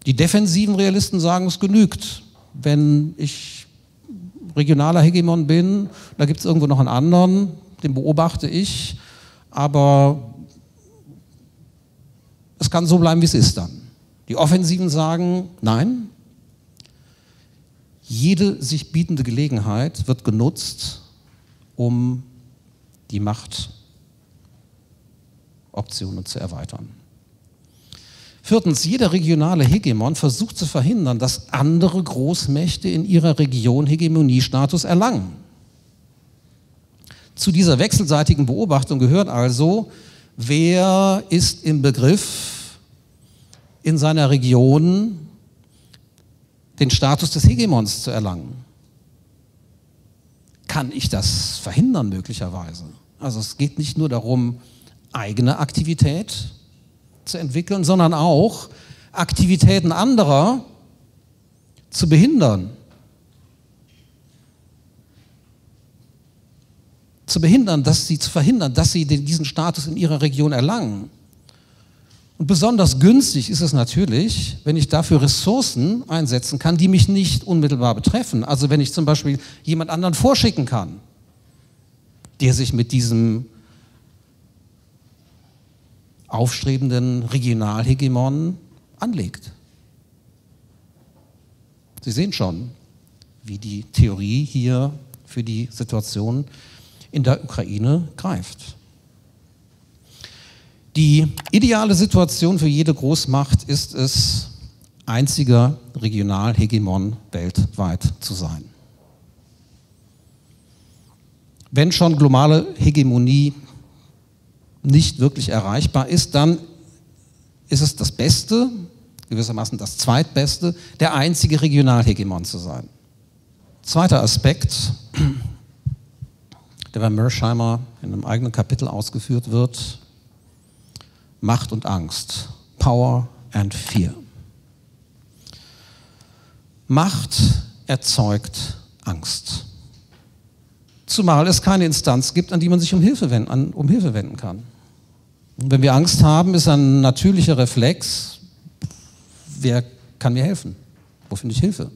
Die defensiven Realisten sagen, es genügt. Wenn ich regionaler Hegemon bin, da gibt es irgendwo noch einen anderen, den beobachte ich, aber es kann so bleiben, wie es ist dann. Die Offensiven sagen, nein, jede sich bietende Gelegenheit wird genutzt, um die Machtoptionen zu erweitern. Viertens, jeder regionale Hegemon versucht zu verhindern, dass andere Großmächte in ihrer Region Hegemoniestatus erlangen. Zu dieser wechselseitigen Beobachtung gehört also, wer ist im Begriff, in seiner Region den Status des Hegemons zu erlangen. Kann ich das verhindern möglicherweise? Also es geht nicht nur darum, eigene Aktivität zu entwickeln, sondern auch Aktivitäten anderer zu behindern. Zu behindern, dass sie zu verhindern, dass sie diesen Status in ihrer Region erlangen. Und besonders günstig ist es natürlich, wenn ich dafür Ressourcen einsetzen kann, die mich nicht unmittelbar betreffen. Also wenn ich zum Beispiel jemand anderen vorschicken kann, der sich mit diesem aufstrebenden Regionalhegemon anlegt. Sie sehen schon, wie die Theorie hier für die Situation in der Ukraine greift. Die ideale Situation für jede Großmacht ist es, einziger Regionalhegemon weltweit zu sein. Wenn schon globale Hegemonie nicht wirklich erreichbar ist, dann ist es das Beste, gewissermaßen das Zweitbeste, der einzige Regionalhegemon zu sein. Zweiter Aspekt, der bei Mersheimer in einem eigenen Kapitel ausgeführt wird, Macht und Angst. Power and Fear. Macht erzeugt Angst. Zumal es keine Instanz gibt, an die man sich um Hilfe wenden, an, um Hilfe wenden kann. Und wenn wir Angst haben, ist ein natürlicher Reflex, wer kann mir helfen? Wo finde ich Hilfe?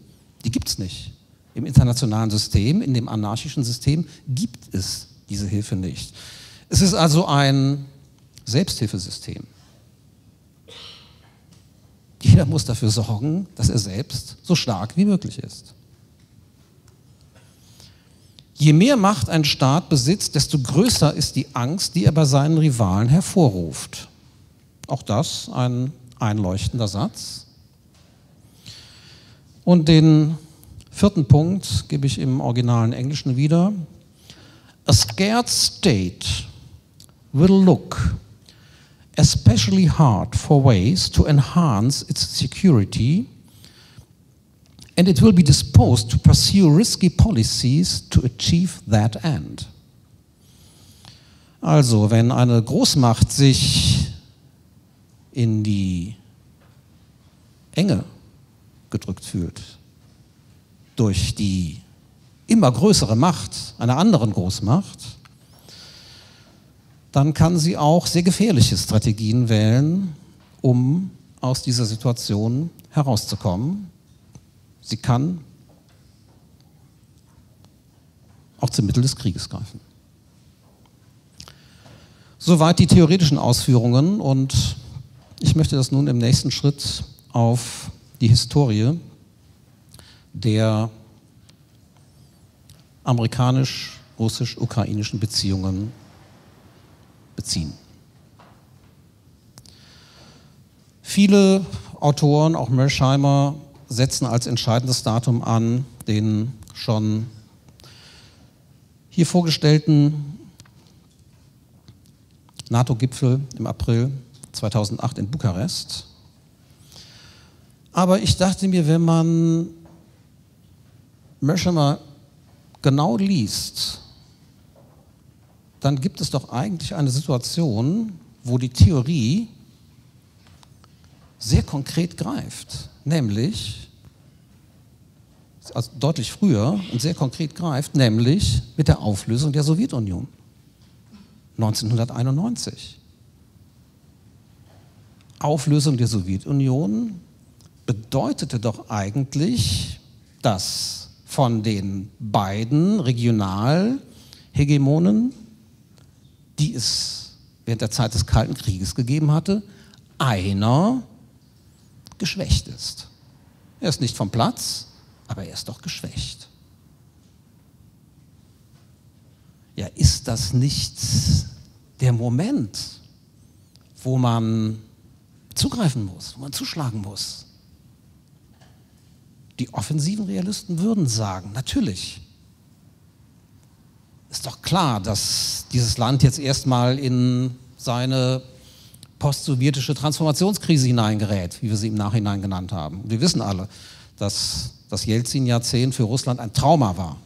Die gibt es nicht. Im internationalen System, in dem anarchischen System gibt es diese Hilfe nicht. Es ist also ein Selbsthilfesystem. Jeder muss dafür sorgen, dass er selbst so stark wie möglich ist. Je mehr Macht ein Staat besitzt, desto größer ist die Angst, die er bei seinen Rivalen hervorruft. Auch das ein einleuchtender Satz. Und den vierten Punkt gebe ich im originalen Englischen wieder. A scared state will look especially hard for ways to enhance its security, and it will be disposed to pursue risky policies to achieve that end. Also, wenn eine Großmacht sich in die Enge gedrückt fühlt durch die immer größere Macht einer anderen Großmacht, dann kann sie auch sehr gefährliche Strategien wählen, um aus dieser Situation herauszukommen. Sie kann auch zum Mittel des Krieges greifen. Soweit die theoretischen Ausführungen und ich möchte das nun im nächsten Schritt auf die Historie der amerikanisch-russisch-ukrainischen Beziehungen beziehen. Viele Autoren, auch Mersheimer, setzen als entscheidendes Datum an den schon hier vorgestellten NATO-Gipfel im April 2008 in Bukarest. Aber ich dachte mir, wenn man Mersheimer genau liest, dann gibt es doch eigentlich eine Situation, wo die Theorie sehr konkret greift. Nämlich, also deutlich früher und sehr konkret greift, nämlich mit der Auflösung der Sowjetunion 1991. Auflösung der Sowjetunion bedeutete doch eigentlich, dass von den beiden Regionalhegemonen, die es während der Zeit des Kalten Krieges gegeben hatte, einer geschwächt ist. Er ist nicht vom Platz, aber er ist doch geschwächt. Ja, ist das nicht der Moment, wo man zugreifen muss, wo man zuschlagen muss? Die offensiven Realisten würden sagen, natürlich. Ist doch klar, dass dieses Land jetzt erstmal in seine post-sowjetische Transformationskrise hineingerät, wie wir sie im Nachhinein genannt haben. Wir wissen alle, dass das Jelzin-Jahrzehnt für Russland ein Trauma war.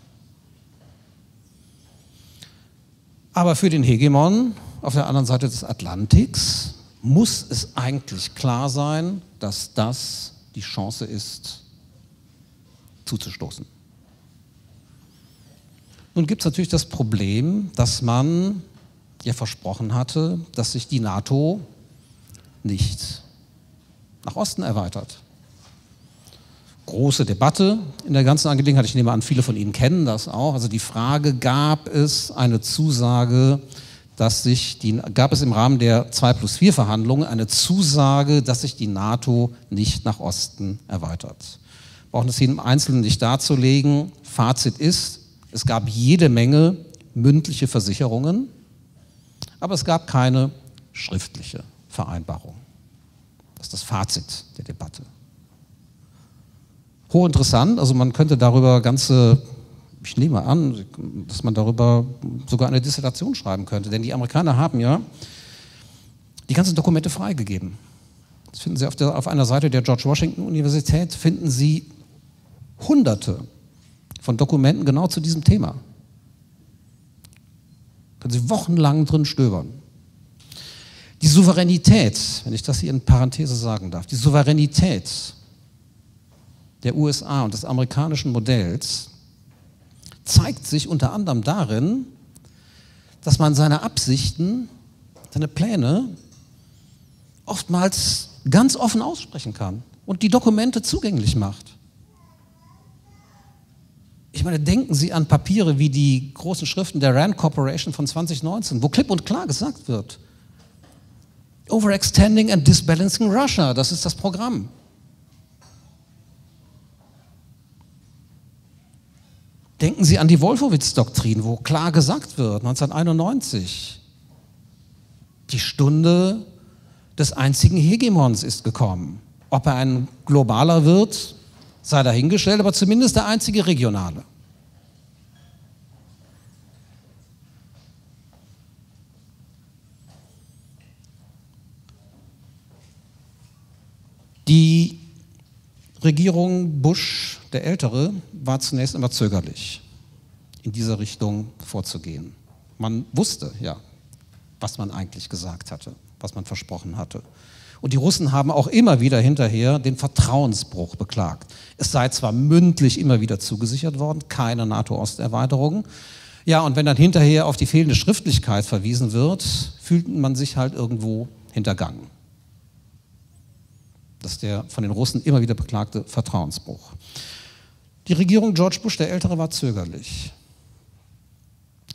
Aber für den Hegemon auf der anderen Seite des Atlantiks muss es eigentlich klar sein, dass das die Chance ist, zuzustoßen. Nun gibt es natürlich das Problem, dass man ja versprochen hatte, dass sich die NATO nicht nach Osten erweitert große Debatte in der ganzen Angelegenheit. Ich nehme an, viele von Ihnen kennen das auch. Also die Frage, gab es eine Zusage, dass sich die, gab es im Rahmen der 2 plus 4 Verhandlungen eine Zusage, dass sich die NATO nicht nach Osten erweitert. Wir brauchen das hier im Einzelnen nicht darzulegen. Fazit ist, es gab jede Menge mündliche Versicherungen, aber es gab keine schriftliche Vereinbarung. Das ist das Fazit der Debatte hochinteressant. Also man könnte darüber ganze, ich nehme an, dass man darüber sogar eine Dissertation schreiben könnte. Denn die Amerikaner haben ja die ganzen Dokumente freigegeben. Das finden Sie auf, der, auf einer Seite der George Washington Universität, finden Sie hunderte von Dokumenten genau zu diesem Thema. Können Sie wochenlang drin stöbern. Die Souveränität, wenn ich das hier in Parenthese sagen darf, die Souveränität der USA und des amerikanischen Modells zeigt sich unter anderem darin, dass man seine Absichten, seine Pläne oftmals ganz offen aussprechen kann und die Dokumente zugänglich macht. Ich meine, denken Sie an Papiere wie die großen Schriften der Rand Corporation von 2019, wo klipp und klar gesagt wird, Overextending and Disbalancing Russia, das ist das Programm. Denken Sie an die Wolfowitz-Doktrin, wo klar gesagt wird, 1991, die Stunde des einzigen Hegemons ist gekommen. Ob er ein globaler wird, sei dahingestellt, aber zumindest der einzige regionale. Die Regierung Bush, der Ältere, war zunächst immer zögerlich, in diese Richtung vorzugehen. Man wusste ja, was man eigentlich gesagt hatte, was man versprochen hatte. Und die Russen haben auch immer wieder hinterher den Vertrauensbruch beklagt. Es sei zwar mündlich immer wieder zugesichert worden, keine NATO-Osterweiterung. Ja, und wenn dann hinterher auf die fehlende Schriftlichkeit verwiesen wird, fühlt man sich halt irgendwo hintergangen. Das ist der von den Russen immer wieder beklagte Vertrauensbruch. Die Regierung George Bush, der Ältere, war zögerlich.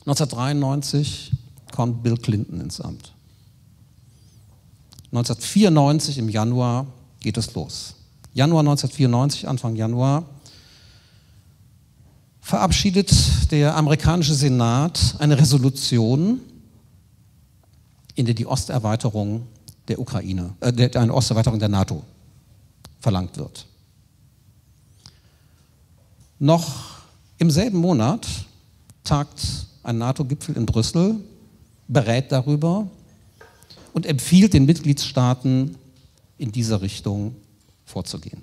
1993 kommt Bill Clinton ins Amt. 1994 im Januar geht es los. Januar 1994, Anfang Januar, verabschiedet der amerikanische Senat eine Resolution, in der die Osterweiterung der Ukraine, äh, eine Osterweiterung der NATO verlangt wird. Noch im selben Monat tagt ein NATO-Gipfel in Brüssel, berät darüber und empfiehlt den Mitgliedstaaten, in dieser Richtung vorzugehen.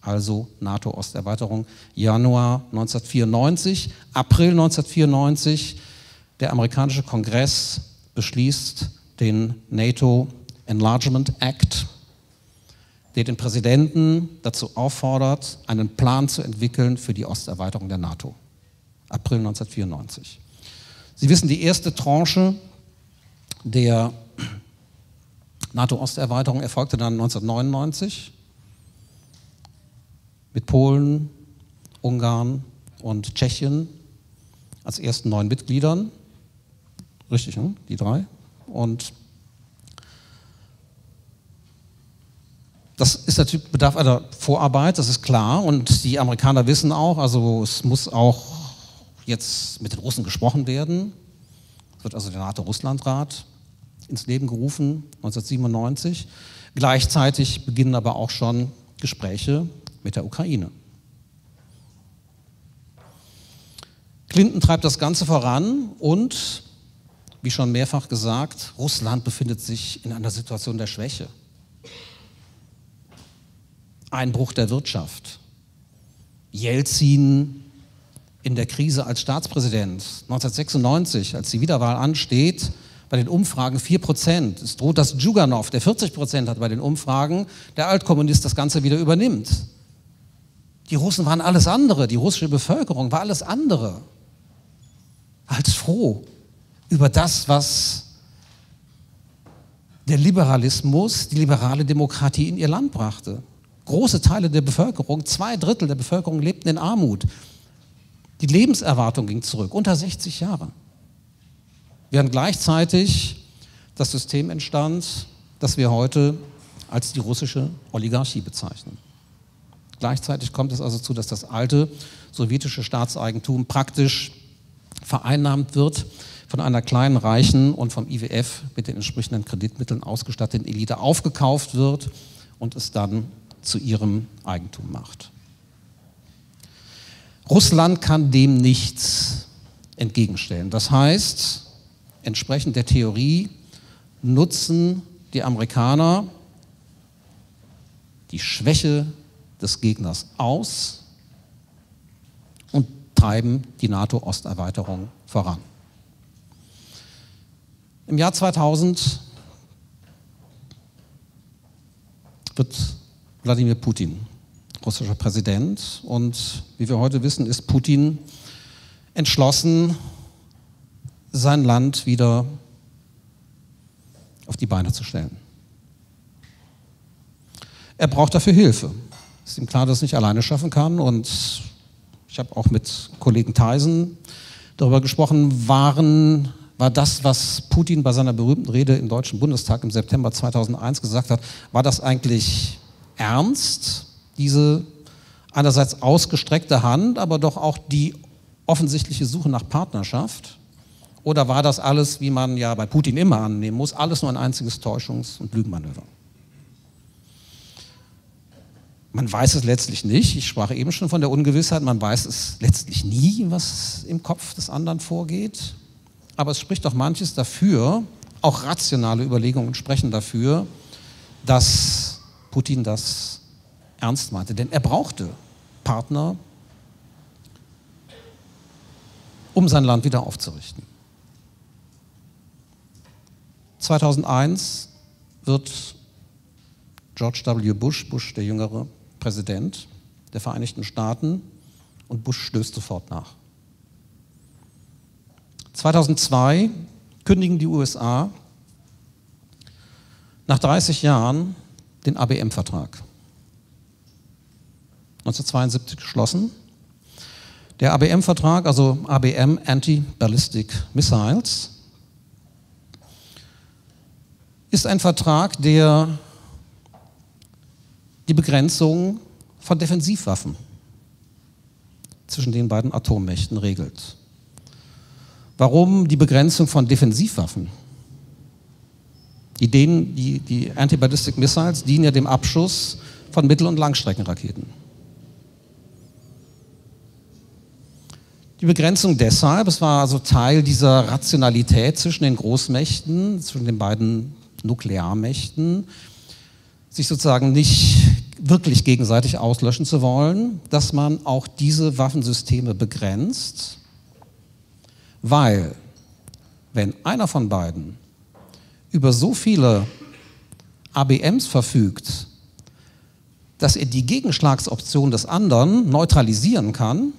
Also NATO-Osterweiterung, Januar 1994, April 1994, der amerikanische Kongress beschließt den NATO Enlargement Act, der den Präsidenten dazu auffordert, einen Plan zu entwickeln für die Osterweiterung der NATO. April 1994. Sie wissen, die erste Tranche der NATO-Osterweiterung erfolgte dann 1999 mit Polen, Ungarn und Tschechien als ersten neuen Mitgliedern. Richtig, ne? die drei. Und das ist natürlich bedarf einer Vorarbeit, das ist klar. Und die Amerikaner wissen auch, also es muss auch jetzt mit den Russen gesprochen werden. Es wird also der NATO-Russland-Rat ins Leben gerufen, 1997. Gleichzeitig beginnen aber auch schon Gespräche mit der Ukraine. Clinton treibt das Ganze voran und, wie schon mehrfach gesagt, Russland befindet sich in einer Situation der Schwäche. Einbruch der Wirtschaft. Jelzin in der Krise als Staatspräsident 1996, als die Wiederwahl ansteht, bei den Umfragen 4 Prozent. Es droht, dass Djuganov, der 40 Prozent hat bei den Umfragen, der Altkommunist das Ganze wieder übernimmt. Die Russen waren alles andere, die russische Bevölkerung war alles andere als froh über das, was der Liberalismus, die liberale Demokratie in ihr Land brachte. Große Teile der Bevölkerung, zwei Drittel der Bevölkerung lebten in Armut. Die Lebenserwartung ging zurück, unter 60 Jahre. Während gleichzeitig das System entstand, das wir heute als die russische Oligarchie bezeichnen. Gleichzeitig kommt es also zu, dass das alte sowjetische Staatseigentum praktisch vereinnahmt wird von einer kleinen, reichen und vom IWF mit den entsprechenden Kreditmitteln ausgestatteten Elite aufgekauft wird und es dann zu ihrem Eigentum macht. Russland kann dem nichts entgegenstellen. Das heißt, entsprechend der Theorie nutzen die Amerikaner die Schwäche des Gegners aus und treiben die NATO-Osterweiterung voran. Im Jahr 2000 wird Wladimir Putin russischer Präsident. Und wie wir heute wissen, ist Putin entschlossen, sein Land wieder auf die Beine zu stellen. Er braucht dafür Hilfe. Es ist ihm klar, dass er es nicht alleine schaffen kann. Und ich habe auch mit Kollegen Theisen darüber gesprochen, waren, war das, was Putin bei seiner berühmten Rede im Deutschen Bundestag im September 2001 gesagt hat, war das eigentlich ernst? diese einerseits ausgestreckte Hand, aber doch auch die offensichtliche Suche nach Partnerschaft? Oder war das alles, wie man ja bei Putin immer annehmen muss, alles nur ein einziges Täuschungs- und Lügenmanöver? Man weiß es letztlich nicht. Ich sprach eben schon von der Ungewissheit. Man weiß es letztlich nie, was im Kopf des anderen vorgeht. Aber es spricht doch manches dafür, auch rationale Überlegungen sprechen dafür, dass Putin das ernst meinte. Denn er brauchte Partner, um sein Land wieder aufzurichten. 2001 wird George W. Bush, Bush der jüngere Präsident der Vereinigten Staaten, und Bush stößt sofort nach. 2002 kündigen die USA nach 30 Jahren den ABM-Vertrag. 1972 geschlossen. Der ABM-Vertrag, also ABM Anti-Ballistic Missiles, ist ein Vertrag, der die Begrenzung von Defensivwaffen zwischen den beiden Atommächten regelt. Warum die Begrenzung von Defensivwaffen? Die, die, die Anti-Ballistic Missiles dienen ja dem Abschuss von Mittel- und Langstreckenraketen. Die Begrenzung deshalb, es war also Teil dieser Rationalität zwischen den Großmächten, zwischen den beiden Nuklearmächten, sich sozusagen nicht wirklich gegenseitig auslöschen zu wollen, dass man auch diese Waffensysteme begrenzt, weil wenn einer von beiden über so viele ABMs verfügt, dass er die Gegenschlagsoption des anderen neutralisieren kann,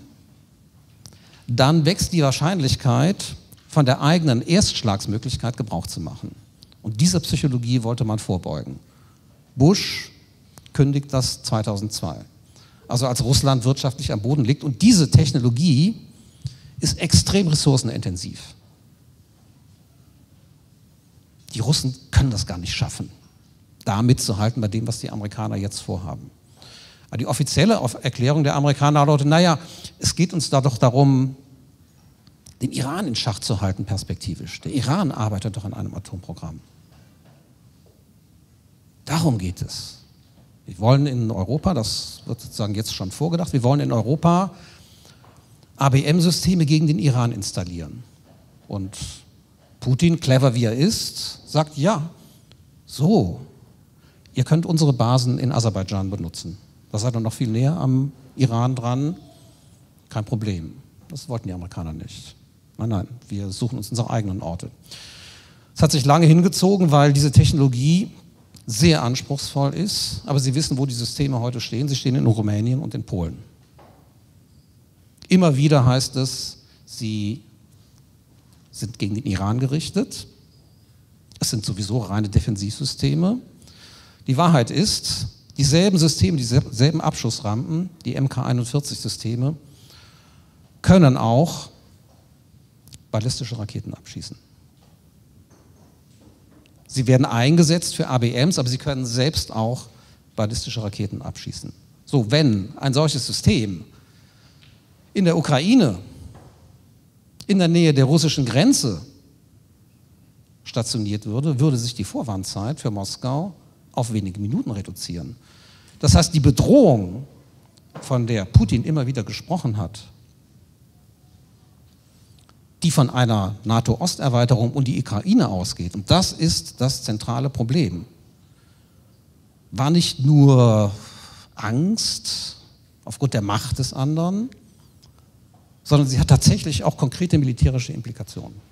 dann wächst die Wahrscheinlichkeit, von der eigenen Erstschlagsmöglichkeit Gebrauch zu machen. Und dieser Psychologie wollte man vorbeugen. Bush kündigt das 2002. Also als Russland wirtschaftlich am Boden liegt. Und diese Technologie ist extrem ressourcenintensiv. Die Russen können das gar nicht schaffen, da mitzuhalten bei dem, was die Amerikaner jetzt vorhaben. Aber die offizielle Erklärung der Amerikaner lautet, naja, es geht uns da doch darum, den Iran in Schach zu halten perspektivisch. Der Iran arbeitet doch an einem Atomprogramm. Darum geht es. Wir wollen in Europa, das wird sozusagen jetzt schon vorgedacht, wir wollen in Europa ABM-Systeme gegen den Iran installieren. Und Putin, clever wie er ist, sagt, ja, so, ihr könnt unsere Basen in Aserbaidschan benutzen. Da seid ihr noch viel näher am Iran dran, kein Problem. Das wollten die Amerikaner nicht. Nein, nein, wir suchen uns unsere eigenen Orte. Es hat sich lange hingezogen, weil diese Technologie sehr anspruchsvoll ist, aber Sie wissen, wo die Systeme heute stehen. Sie stehen in Rumänien und in Polen. Immer wieder heißt es, sie sind gegen den Iran gerichtet. Es sind sowieso reine Defensivsysteme. Die Wahrheit ist, dieselben Systeme, dieselben Abschussrampen, die MK-41-Systeme, können auch ballistische Raketen abschießen. Sie werden eingesetzt für ABMs, aber sie können selbst auch ballistische Raketen abschießen. So, wenn ein solches System in der Ukraine, in der Nähe der russischen Grenze stationiert würde, würde sich die Vorwarnzeit für Moskau auf wenige Minuten reduzieren. Das heißt, die Bedrohung, von der Putin immer wieder gesprochen hat, die von einer NATO-Osterweiterung und die Ukraine ausgeht, und das ist das zentrale Problem, war nicht nur Angst aufgrund der Macht des anderen, sondern sie hat tatsächlich auch konkrete militärische Implikationen.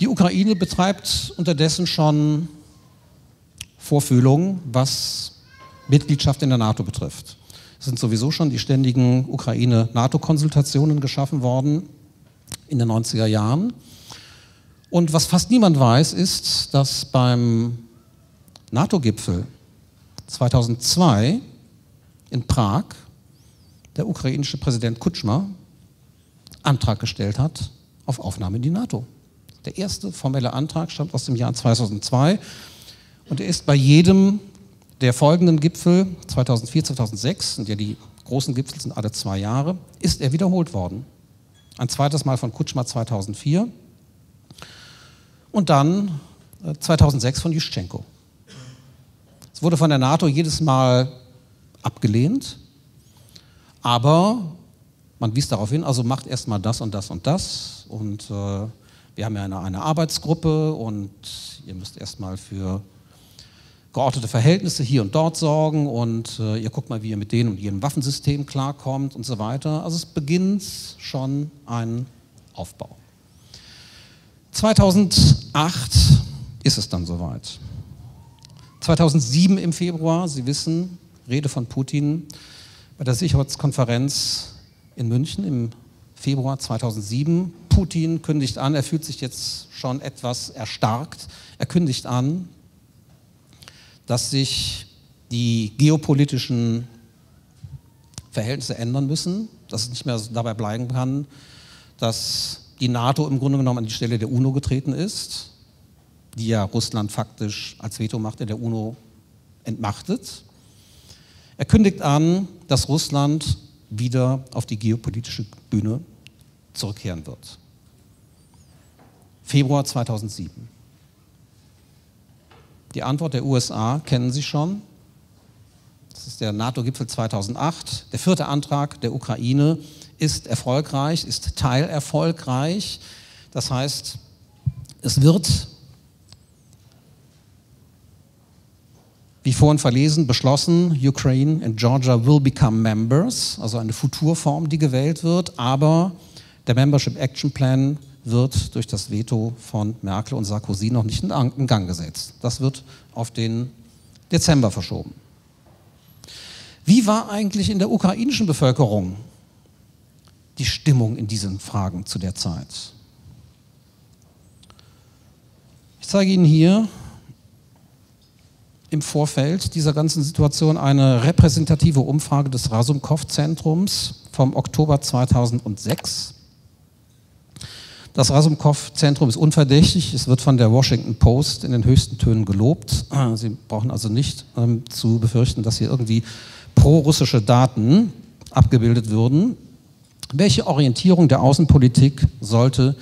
Die Ukraine betreibt unterdessen schon Vorfühlungen, was Mitgliedschaft in der NATO betrifft. Es sind sowieso schon die ständigen Ukraine-NATO-Konsultationen geschaffen worden in den 90er Jahren. Und was fast niemand weiß, ist, dass beim NATO-Gipfel 2002 in Prag der ukrainische Präsident Kutschma Antrag gestellt hat auf Aufnahme in die NATO. Der erste formelle Antrag stammt aus dem Jahr 2002 und er ist bei jedem der folgenden Gipfel 2004, 2006, sind ja die großen Gipfel sind alle zwei Jahre, ist er wiederholt worden. Ein zweites Mal von Kutschma 2004 und dann 2006 äh, von Juschenko. Es wurde von der NATO jedes Mal abgelehnt, aber man wies darauf hin, also macht erstmal das und das und das. Und äh, wir haben ja eine, eine, Arbeitsgruppe und ihr müsst erstmal für geordnete Verhältnisse hier und dort sorgen und äh, ihr guckt mal, wie ihr mit denen und ihrem Waffensystem klarkommt und so weiter. Also es beginnt schon ein Aufbau. 2008 ist es dann soweit. 2007 im Februar, Sie wissen, Rede von Putin bei der Sicherheitskonferenz in München im Februar 2007. Putin kündigt an, er fühlt sich jetzt schon etwas erstarkt. Er kündigt an, dass sich die geopolitischen Verhältnisse ändern müssen, dass es nicht mehr dabei bleiben kann, dass die NATO im Grunde genommen an die Stelle der UNO getreten ist, die ja Russland faktisch als Vetomacht in der UNO entmachtet. Er kündigt an, dass Russland wieder auf die geopolitische Bühne zurückkehren wird. Februar 2007. Die Antwort der USA kennen Sie schon. Das ist der NATO-Gipfel 2008. Der vierte Antrag der Ukraine ist erfolgreich, ist teilerfolgreich. Das heißt, es wird wie vorhin verlesen, beschlossen, Ukraine and Georgia will become members, also eine Futurform, die gewählt wird, aber der Membership Action Plan wird durch das Veto von Merkel und Sarkozy noch nicht in Gang gesetzt. Das wird auf den Dezember verschoben. Wie war eigentlich in der ukrainischen Bevölkerung die Stimmung in diesen Fragen zu der Zeit? Ich zeige Ihnen hier im Vorfeld dieser ganzen Situation eine repräsentative Umfrage des Rasumkov-Zentrums vom Oktober 2006. Das Rasumkov-Zentrum ist unverdächtig. Es wird von der Washington Post in den höchsten Tönen gelobt. Sie brauchen also nicht ähm, zu befürchten, dass hier irgendwie pro-russische Daten abgebildet würden. Welche Orientierung der Außenpolitik sollte,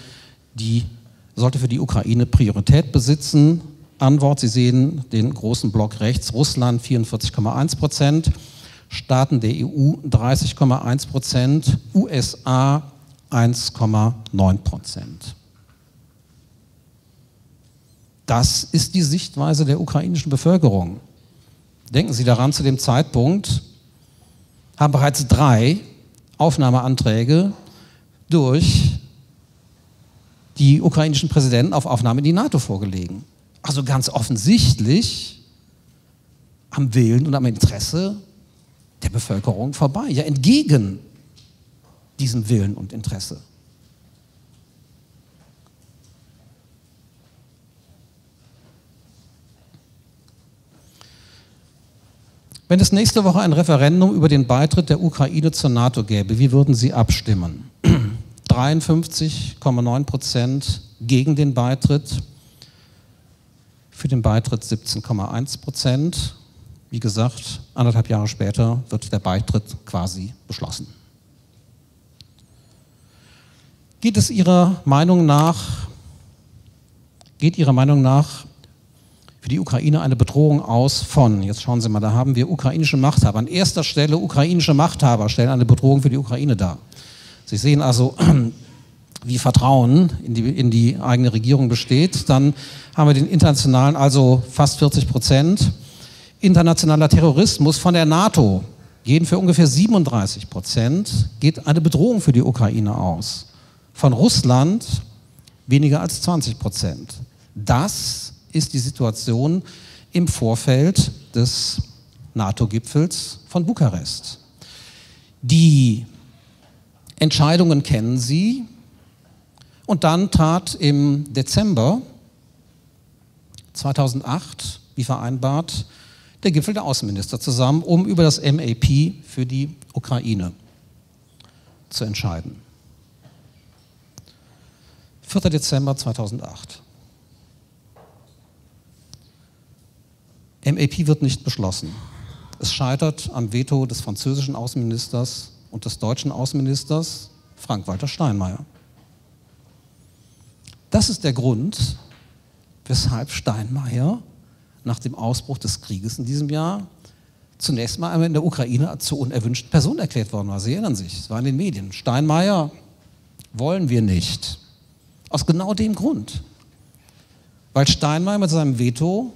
die, sollte für die Ukraine Priorität besitzen? Antwort, Sie sehen den großen Block rechts, Russland 44,1 Prozent, Staaten der EU 30,1 Prozent, USA 1,9 Prozent. Das ist die Sichtweise der ukrainischen Bevölkerung. Denken Sie daran, zu dem Zeitpunkt haben bereits drei Aufnahmeanträge durch die ukrainischen Präsidenten auf Aufnahme in die NATO vorgelegen. Also ganz offensichtlich am Willen und am Interesse der Bevölkerung vorbei, ja entgegen diesem Willen und Interesse. Wenn es nächste Woche ein Referendum über den Beitritt der Ukraine zur NATO gäbe, wie würden Sie abstimmen? 53,9 Prozent gegen den Beitritt, für den Beitritt 17,1 Prozent. Wie gesagt, anderthalb Jahre später wird der Beitritt quasi beschlossen. Geht es Ihrer Meinung nach, geht Ihrer Meinung nach für die Ukraine eine Bedrohung aus von, jetzt schauen Sie mal, da haben wir ukrainische Machthaber. An erster Stelle ukrainische Machthaber stellen eine Bedrohung für die Ukraine dar. Sie sehen also, wie Vertrauen in die, in die eigene Regierung besteht. Dann haben wir den internationalen, also fast 40 Prozent. Internationaler Terrorismus von der NATO gehen für ungefähr 37 Prozent, geht eine Bedrohung für die Ukraine aus. Von Russland weniger als 20 Prozent. Das ist die Situation im Vorfeld des NATO-Gipfels von Bukarest. Die Entscheidungen kennen Sie. Und dann trat im Dezember 2008, wie vereinbart, der Gipfel der Außenminister zusammen, um über das MAP für die Ukraine zu entscheiden. 4. Dezember 2008. MAP wird nicht beschlossen. Es scheitert am Veto des französischen Außenministers und des deutschen Außenministers Frank-Walter Steinmeier. Das ist der Grund, weshalb Steinmeier nach dem Ausbruch des Krieges in diesem Jahr zunächst mal einmal in der Ukraine zur unerwünschten Person erklärt worden war. Sie erinnern sich, es war in den Medien. Steinmeier wollen wir nicht. Aus genau dem Grund. Weil Steinmeier mit seinem Veto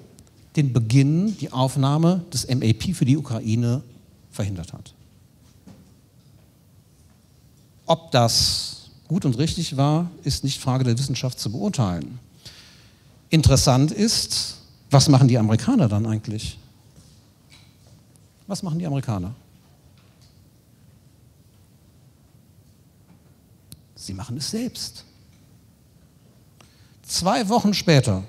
den Beginn, die Aufnahme des MAP für die Ukraine verhindert hat. Ob das gut und richtig war, ist nicht Frage der Wissenschaft zu beurteilen. Interessant ist, was machen die Amerikaner dann eigentlich? Was machen die Amerikaner? Sie machen es selbst. Zwei Wochen später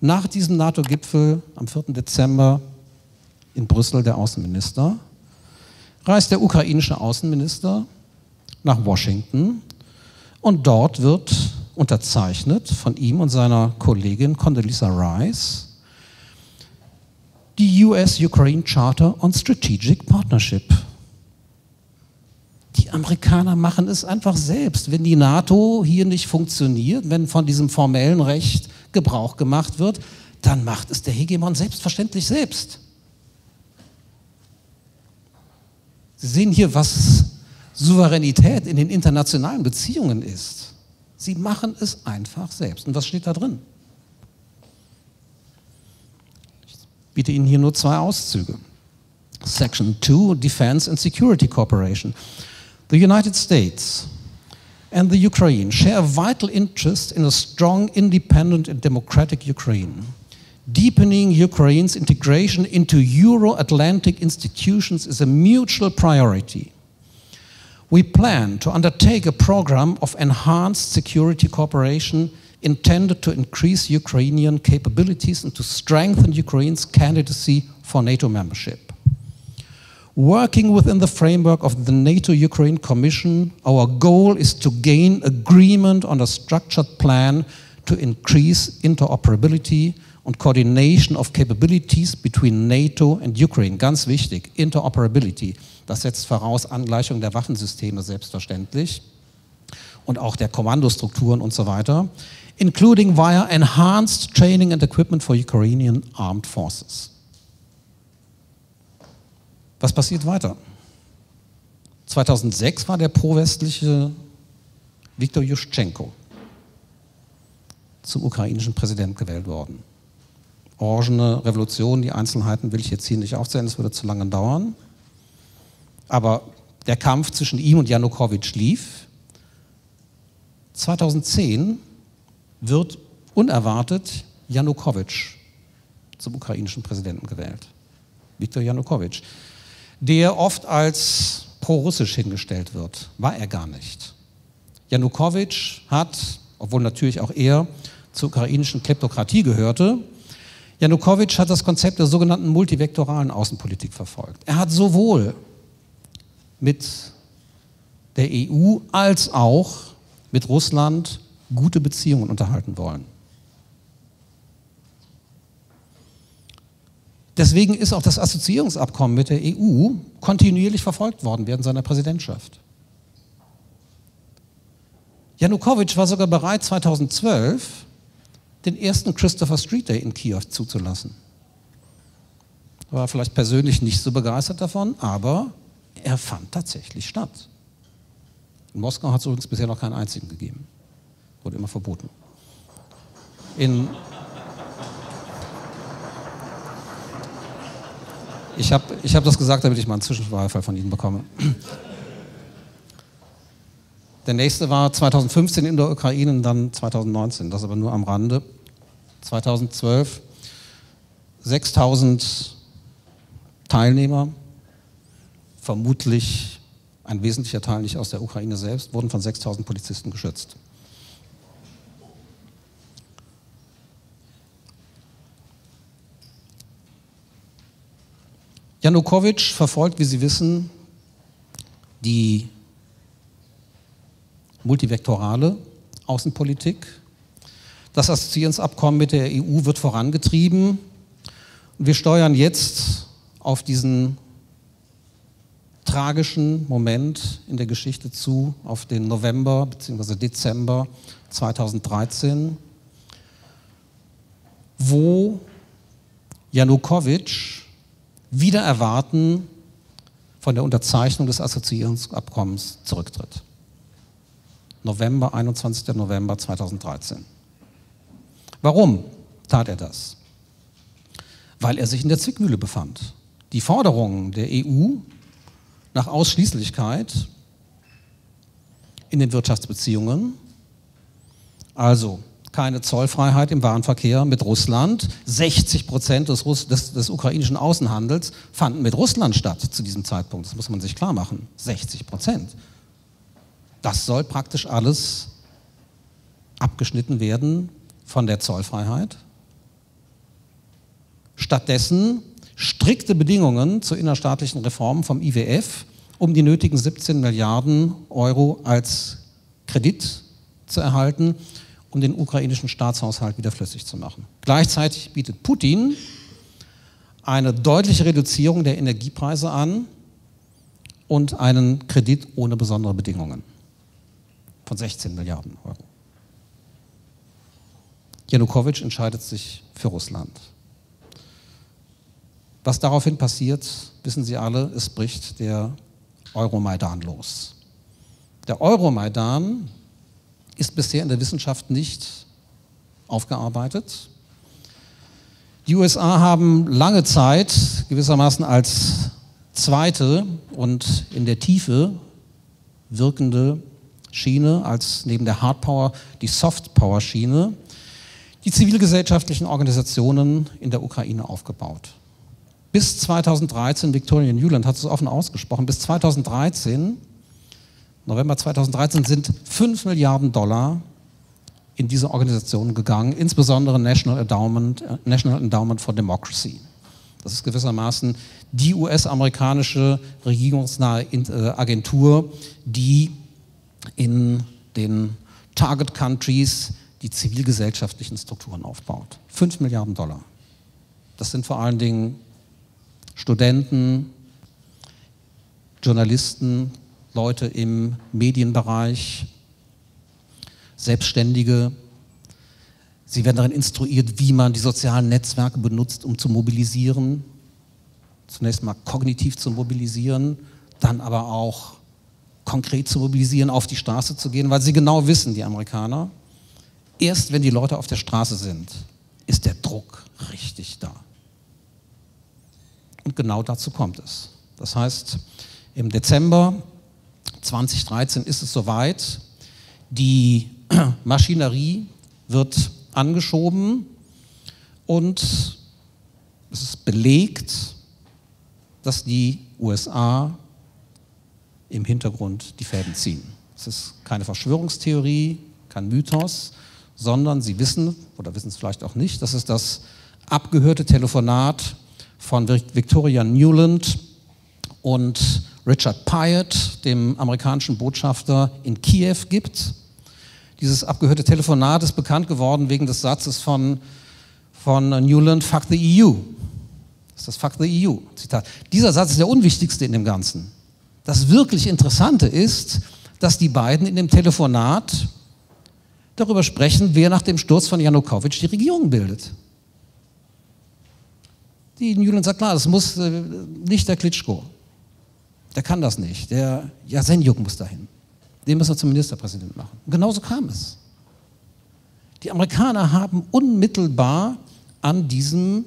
nach diesem NATO-Gipfel am 4. Dezember in Brüssel der Außenminister, reist der ukrainische Außenminister nach Washington und dort wird unterzeichnet von ihm und seiner Kollegin Condoleezza Rice die US-Ukraine Charter on Strategic Partnership. Die Amerikaner machen es einfach selbst. Wenn die NATO hier nicht funktioniert, wenn von diesem formellen Recht Gebrauch gemacht wird, dann macht es der Hegemon selbstverständlich selbst. Sie sehen hier, was Souveränität in den internationalen Beziehungen ist. Sie machen es einfach selbst. Und was steht da drin? Ich biete Ihnen hier nur zwei Auszüge. Section 2, Defense and Security Cooperation. The United States and the Ukraine share a vital interest in a strong, independent, and democratic Ukraine. Deepening Ukraine's integration into Euro Atlantic institutions is a mutual priority. We plan to undertake a program of enhanced security cooperation intended to increase Ukrainian capabilities and to strengthen Ukraine's candidacy for NATO membership. Working within the framework of the NATO Ukraine Commission, our goal is to gain agreement on a structured plan to increase interoperability und Coordination of Capabilities between NATO and Ukraine. Ganz wichtig, Interoperability. Das setzt voraus Angleichung der Waffensysteme selbstverständlich und auch der Kommandostrukturen und so weiter, including via enhanced training and equipment for Ukrainian armed forces. Was passiert weiter? 2006 war der pro-westliche Viktor Juschenko zum ukrainischen Präsident gewählt worden. Orangene Revolution, die Einzelheiten will ich jetzt hier nicht aufzählen, das würde zu lange dauern. Aber der Kampf zwischen ihm und Janukowitsch lief. 2010 wird unerwartet Janukowitsch zum ukrainischen Präsidenten gewählt. Viktor Janukowitsch der oft als pro-russisch hingestellt wird. War er gar nicht. Janukowitsch hat, obwohl natürlich auch er zur ukrainischen Kleptokratie gehörte, Janukowitsch hat das Konzept der sogenannten multivektoralen Außenpolitik verfolgt. Er hat sowohl mit der EU als auch mit Russland gute Beziehungen unterhalten wollen. Deswegen ist auch das Assoziierungsabkommen mit der EU kontinuierlich verfolgt worden während seiner Präsidentschaft. Janukowitsch war sogar bereit, 2012 den ersten Christopher Street Day in Kiew zuzulassen. War vielleicht persönlich nicht so begeistert davon, aber er fand tatsächlich statt. In Moskau hat es übrigens bisher noch keinen einzigen gegeben. Wurde immer verboten. In Ich habe ich hab das gesagt, damit ich mal einen Zwischenwahlfall von Ihnen bekomme. Der nächste war 2015 in der Ukraine und dann 2019, das aber nur am Rande. 2012 6000 Teilnehmer, vermutlich ein wesentlicher Teil nicht aus der Ukraine selbst, wurden von 6000 Polizisten geschützt. Janukowitsch verfolgt, wie Sie wissen, die multivektorale Außenpolitik. Das Assoziierungsabkommen mit der EU wird vorangetrieben. wir steuern jetzt auf diesen tragischen Moment in der Geschichte zu, auf den November bzw. Dezember 2013, wo Janukowitsch wieder erwarten von der Unterzeichnung des Assoziierungsabkommens zurücktritt. November, 21. November 2013. Warum tat er das? Weil er sich in der Zwickmühle befand. Die Forderungen der EU nach Ausschließlichkeit in den Wirtschaftsbeziehungen, also keine Zollfreiheit im Warenverkehr mit Russland. 60 Prozent des, des, des, ukrainischen Außenhandels fanden mit Russland statt zu diesem Zeitpunkt. Das muss man sich klar machen. 60 Prozent. Das soll praktisch alles abgeschnitten werden von der Zollfreiheit. Stattdessen strikte Bedingungen zur innerstaatlichen Reform vom IWF, um die nötigen 17 Milliarden Euro als Kredit zu erhalten um den ukrainischen Staatshaushalt wieder flüssig zu machen. Gleichzeitig bietet Putin eine deutliche Reduzierung der Energiepreise an und einen Kredit ohne besondere Bedingungen von 16 Milliarden Euro. Janukowitsch entscheidet sich für Russland. Was daraufhin passiert, wissen Sie alle, es bricht der Euromaidan los. Der Euromaidan ist bisher in der Wissenschaft nicht aufgearbeitet. Die USA haben lange Zeit gewissermaßen als zweite und in der Tiefe wirkende Schiene als neben der Hardpower die Softpower Schiene die zivilgesellschaftlichen Organisationen in der Ukraine aufgebaut. Bis 2013, Victoria Newland hat es offen ausgesprochen, bis 2013, November 2013, sind 5 Milliarden Dollar in diese Organisationen gegangen, insbesondere National Endowment, äh, National Endowment for Democracy. Das ist gewissermaßen die US-amerikanische regierungsnahe äh, Agentur, die in den Target Countries die zivilgesellschaftlichen Strukturen aufbaut. 5 Milliarden Dollar. Das sind vor allen Dingen Studenten, Journalisten, Leute im Medienbereich, Selbstständige. Sie werden darin instruiert, wie man die sozialen Netzwerke benutzt, um zu mobilisieren. Zunächst mal kognitiv zu mobilisieren, dann aber auch konkret zu mobilisieren, auf die Straße zu gehen, weil sie genau wissen, die Amerikaner, erst wenn die Leute auf der Straße sind, ist der Druck richtig da. Und genau dazu kommt es. Das heißt, im Dezember 2013 ist es soweit, die Maschinerie wird angeschoben und es ist belegt, dass die USA im Hintergrund die Fäden ziehen. Es ist keine Verschwörungstheorie, kein Mythos, sondern sie wissen oder wissen es vielleicht auch nicht, dass es das abgehörte Telefonat von Victoria Newland und Richard Pyatt, dem amerikanischen Botschafter in Kiew, gibt. Dieses abgehörte Telefonat ist bekannt geworden wegen des Satzes von, von Newland, Fuck the EU. Das ist das Fuck the EU. Zitat. Dieser Satz ist der unwichtigste in dem Ganzen. Das wirklich Interessante ist, dass die beiden in dem Telefonat darüber sprechen, wer nach dem Sturz von Janukowitsch die Regierung bildet. Die Newland sagt, klar, das muss äh, nicht der Klitschko. Der kann das nicht. Der Jasenjuk muss dahin. Den müssen wir zum Ministerpräsidenten machen. Und genauso kam es. Die Amerikaner haben unmittelbar an diesem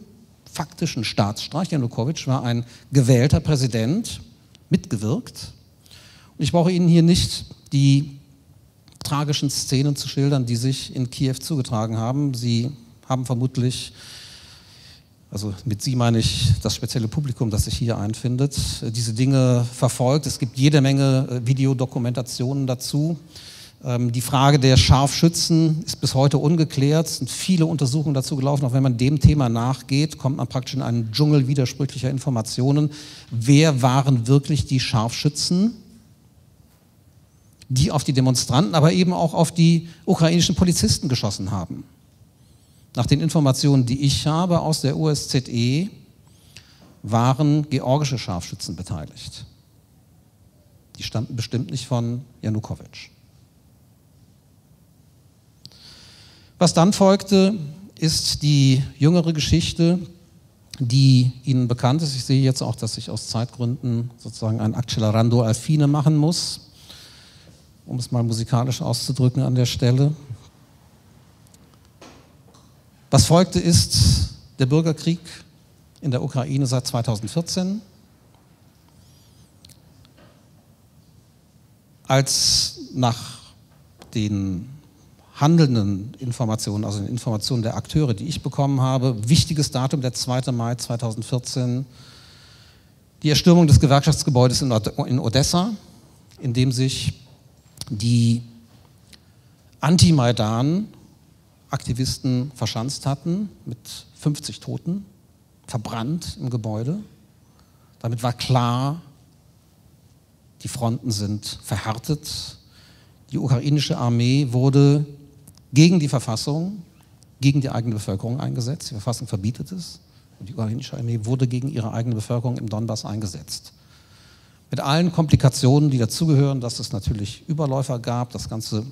faktischen Staatsstreich, Janukowitsch war ein gewählter Präsident, mitgewirkt. Und ich brauche Ihnen hier nicht die tragischen Szenen zu schildern, die sich in Kiew zugetragen haben. Sie haben vermutlich also mit Sie meine ich das spezielle Publikum, das sich hier einfindet, diese Dinge verfolgt. Es gibt jede Menge äh, Videodokumentationen dazu. Ähm, die Frage der Scharfschützen ist bis heute ungeklärt. Es sind viele Untersuchungen dazu gelaufen. Auch wenn man dem Thema nachgeht, kommt man praktisch in einen Dschungel widersprüchlicher Informationen. Wer waren wirklich die Scharfschützen? die auf die Demonstranten, aber eben auch auf die ukrainischen Polizisten geschossen haben. Nach den Informationen, die ich habe aus der OSZE, waren georgische Scharfschützen beteiligt. Die stammten bestimmt nicht von Janukowitsch. Was dann folgte, ist die jüngere Geschichte, die Ihnen bekannt ist. Ich sehe jetzt auch, dass ich aus Zeitgründen sozusagen ein Accelerando Alfine machen muss, um es mal musikalisch auszudrücken an der Stelle. Was folgte ist der Bürgerkrieg in der Ukraine seit 2014. Als nach den handelnden Informationen, also den Informationen der Akteure, die ich bekommen habe, wichtiges Datum, der 2. Mai 2014, die Erstürmung des Gewerkschaftsgebäudes in Odessa, in dem sich die Anti-Maidan Aktivisten verschanzt hatten mit 50 Toten, verbrannt im Gebäude. Damit war klar, die Fronten sind verhärtet. Die ukrainische Armee wurde gegen die Verfassung, gegen die eigene Bevölkerung eingesetzt. Die Verfassung verbietet es. Und die ukrainische Armee wurde gegen ihre eigene Bevölkerung im Donbass eingesetzt. Mit allen Komplikationen, die dazugehören, dass es natürlich Überläufer gab, das Ganze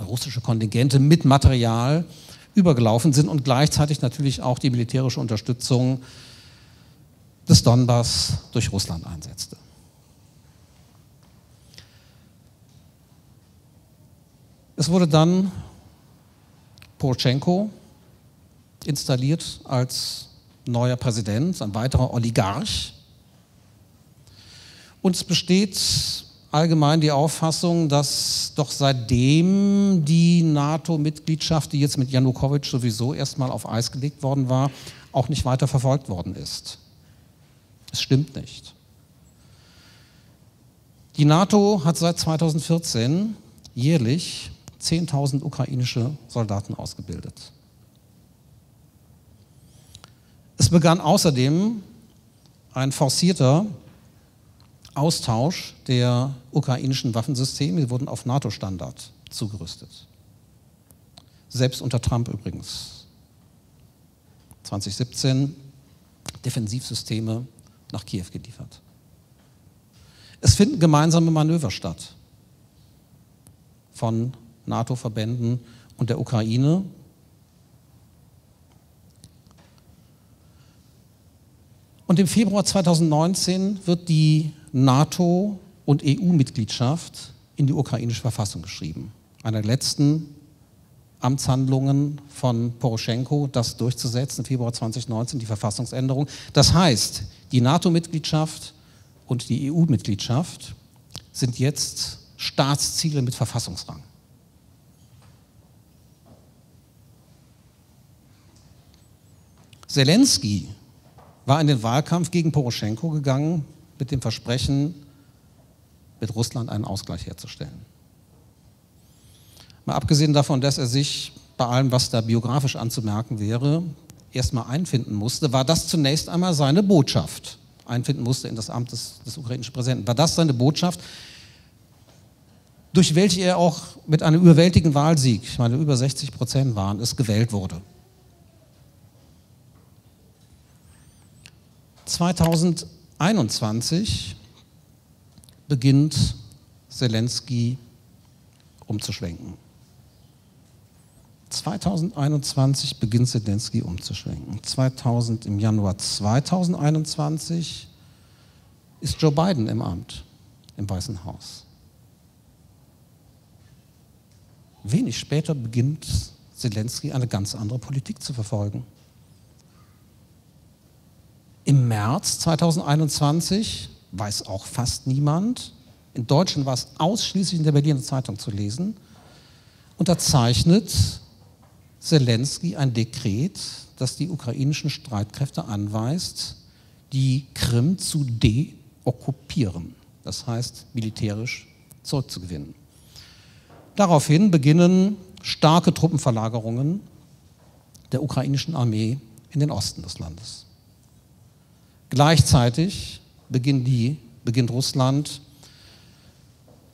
russische Kontingente mit Material übergelaufen sind und gleichzeitig natürlich auch die militärische Unterstützung des Donbass durch Russland einsetzte. Es wurde dann Poroschenko installiert als neuer Präsident, ein weiterer Oligarch. Und es besteht allgemein die Auffassung, dass doch seitdem die NATO-Mitgliedschaft, die jetzt mit Janukowitsch sowieso erstmal auf Eis gelegt worden war, auch nicht weiter verfolgt worden ist. Es stimmt nicht. Die NATO hat seit 2014 jährlich 10.000 ukrainische Soldaten ausgebildet. Es begann außerdem ein forcierter Austausch der ukrainischen Waffensysteme. Die wurden auf NATO-Standard zugerüstet. Selbst unter Trump übrigens. 2017 Defensivsysteme nach Kiew geliefert. Es finden gemeinsame Manöver statt von NATO-Verbänden und der Ukraine. Und im Februar 2019 wird die NATO- und EU-Mitgliedschaft in die ukrainische Verfassung geschrieben. Einer der letzten Amtshandlungen von Poroschenko, das durchzusetzen, im Februar 2019, die Verfassungsänderung. Das heißt, die NATO-Mitgliedschaft und die EU-Mitgliedschaft sind jetzt Staatsziele mit Verfassungsrang. Zelensky war in den Wahlkampf gegen Poroschenko gegangen mit dem Versprechen, mit Russland einen Ausgleich herzustellen. Mal abgesehen davon, dass er sich bei allem, was da biografisch anzumerken wäre, erstmal einfinden musste, war das zunächst einmal seine Botschaft. Einfinden musste in das Amt des, des ukrainischen Präsidenten. War das seine Botschaft, durch welche er auch mit einem überwältigenden Wahlsieg, ich meine über 60 Prozent waren es, gewählt wurde. 2021 beginnt Zelensky umzuschwenken. 2021 beginnt Zelensky umzuschwenken. 2000, Im Januar 2021 ist Joe Biden im Amt, im Weißen Haus. Wenig später beginnt Zelensky eine ganz andere Politik zu verfolgen. Im März 2021, weiß auch fast niemand, in Deutschland war es ausschließlich in der Berliner Zeitung zu lesen, unterzeichnet Zelensky ein Dekret, das die ukrainischen Streitkräfte anweist, die Krim zu deokkupieren, das heißt militärisch zurückzugewinnen. Daraufhin beginnen starke Truppenverlagerungen der ukrainischen Armee in den Osten des Landes. Gleichzeitig beginnt, die, beginnt Russland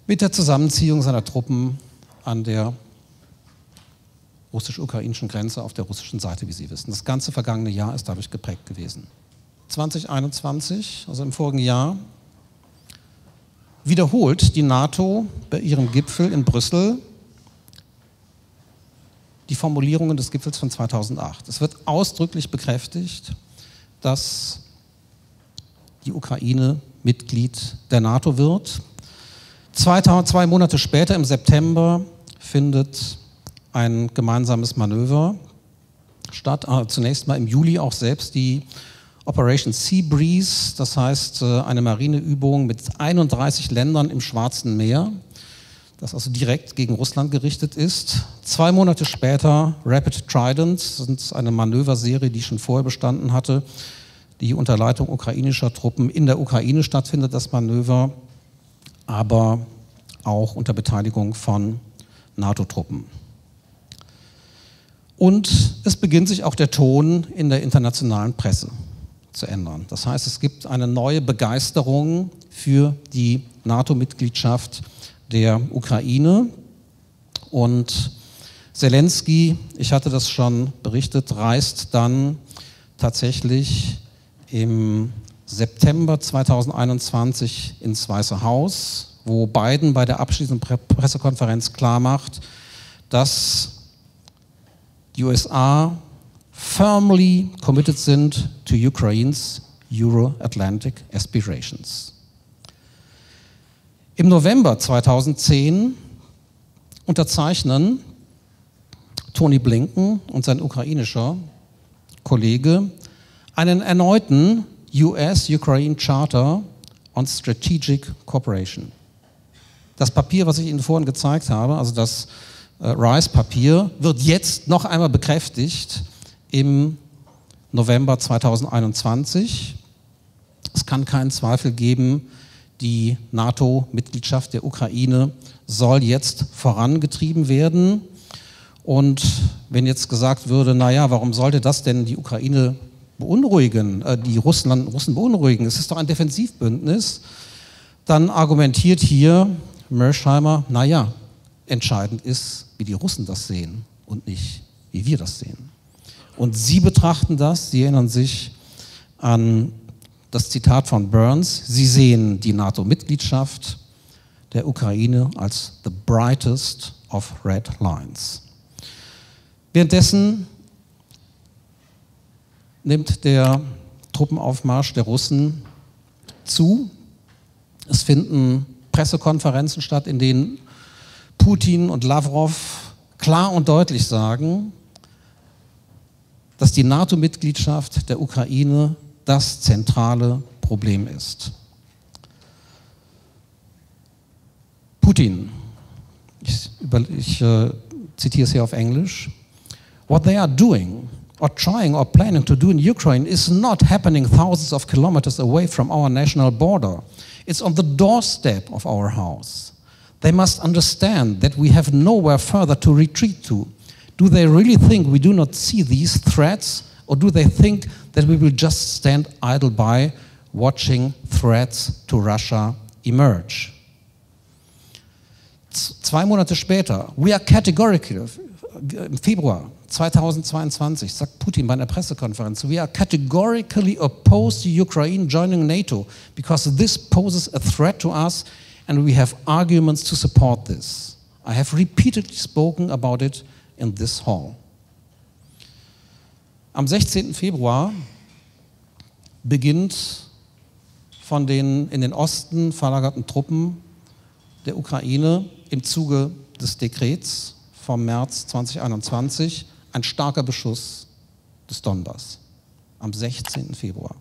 mit der Zusammenziehung seiner Truppen an der russisch-ukrainischen Grenze auf der russischen Seite, wie Sie wissen. Das ganze vergangene Jahr ist dadurch geprägt gewesen. 2021, also im vorigen Jahr, wiederholt die NATO bei ihrem Gipfel in Brüssel die Formulierungen des Gipfels von 2008. Es wird ausdrücklich bekräftigt, dass die Ukraine Mitglied der NATO wird. Zwei, zwei Monate später, im September, findet ein gemeinsames Manöver statt. Ah, zunächst mal im Juli auch selbst die Operation Sea Breeze, das heißt äh, eine Marineübung mit 31 Ländern im Schwarzen Meer, das also direkt gegen Russland gerichtet ist. Zwei Monate später Rapid Trident, das ist eine Manöverserie, die schon vorher bestanden hatte, die unter Leitung ukrainischer Truppen in der Ukraine stattfindet, das Manöver, aber auch unter Beteiligung von NATO-Truppen. Und es beginnt sich auch der Ton in der internationalen Presse zu ändern. Das heißt, es gibt eine neue Begeisterung für die NATO-Mitgliedschaft der Ukraine. Und Zelensky, ich hatte das schon berichtet, reist dann tatsächlich im September 2021 ins Weiße Haus, wo Biden bei der abschließenden Pressekonferenz klarmacht, dass die USA firmly committed sind to Ukraine's Euro-Atlantic aspirations. Im November 2010 unterzeichnen Tony Blinken und sein ukrainischer Kollege einen erneuten US-Ukraine Charter on Strategic Cooperation. Das Papier, was ich Ihnen vorhin gezeigt habe, also das äh, Rice-Papier, wird jetzt noch einmal bekräftigt im November 2021. Es kann keinen Zweifel geben, die NATO-Mitgliedschaft der Ukraine soll jetzt vorangetrieben werden. Und wenn jetzt gesagt würde, naja, warum sollte das denn die Ukraine beunruhigen, äh, die Russland, Russen beunruhigen? Es ist doch ein Defensivbündnis. Dann argumentiert hier Mersheimer, naja, entscheidend ist, wie die Russen das sehen und nicht, wie wir das sehen. Und sie betrachten das, sie erinnern sich an das Zitat von Burns, sie sehen die NATO-Mitgliedschaft der Ukraine als the brightest of red lines. Währenddessen nimmt der Truppenaufmarsch der Russen zu. Es finden Pressekonferenzen statt, in denen Putin und Lavrov klar und deutlich sagen, dass die NATO-Mitgliedschaft der Ukraine das zentrale Problem ist. Putin, ich, ich äh, zitiere es hier auf Englisch, what they are doing or trying or planning to do in Ukraine is not happening thousands of kilometers away from our national border. It's on the doorstep of our house. They must understand that we have nowhere further to retreat to. Do they really think we do not see these threats, or do they think that we will just stand idle by watching threats to Russia emerge? Zwei Monate später, we are categorically, im Februar 2022, sagt Putin bei einer Pressekonferenz, we are categorically opposed to Ukraine joining NATO because this poses a threat to us and we have arguments to support this. I have repeatedly spoken about it in this hall. Am 16. Februar beginnt von den in den Osten verlagerten Truppen der Ukraine im Zuge des Dekrets vom März 2021 ein starker Beschuss des Donbass am 16. Februar.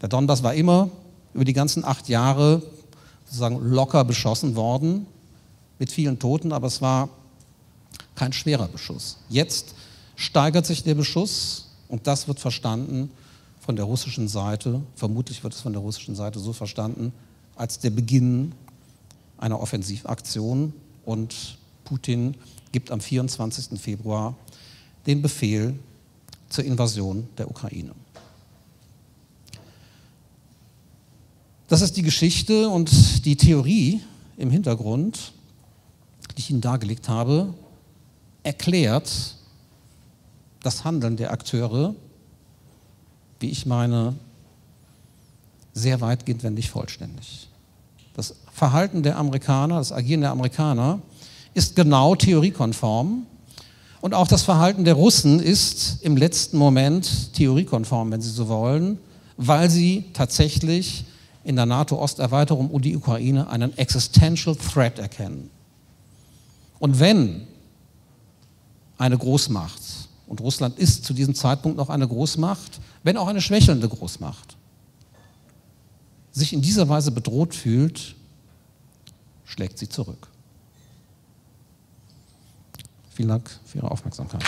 Der Donbass war immer über die ganzen acht Jahre sozusagen locker beschossen worden, mit vielen Toten, aber es war kein schwerer Beschuss. Jetzt steigert sich der Beschuss und das wird verstanden von der russischen Seite, vermutlich wird es von der russischen Seite so verstanden, als der Beginn einer Offensivaktion und Putin gibt am 24. Februar den Befehl zur Invasion der Ukraine. Das ist die Geschichte und die Theorie im Hintergrund, die ich Ihnen dargelegt habe, erklärt das Handeln der Akteure, wie ich meine, sehr weitgehend, wenn nicht vollständig. Das Verhalten der Amerikaner, das Agieren der Amerikaner ist genau theoriekonform und auch das Verhalten der Russen ist im letzten Moment theoriekonform, wenn Sie so wollen, weil sie tatsächlich in der NATO-Osterweiterung und die Ukraine einen existential threat erkennen. Und wenn eine Großmacht, und Russland ist zu diesem Zeitpunkt noch eine Großmacht, wenn auch eine schwächelnde Großmacht, sich in dieser Weise bedroht fühlt, schlägt sie zurück. Vielen Dank für Ihre Aufmerksamkeit.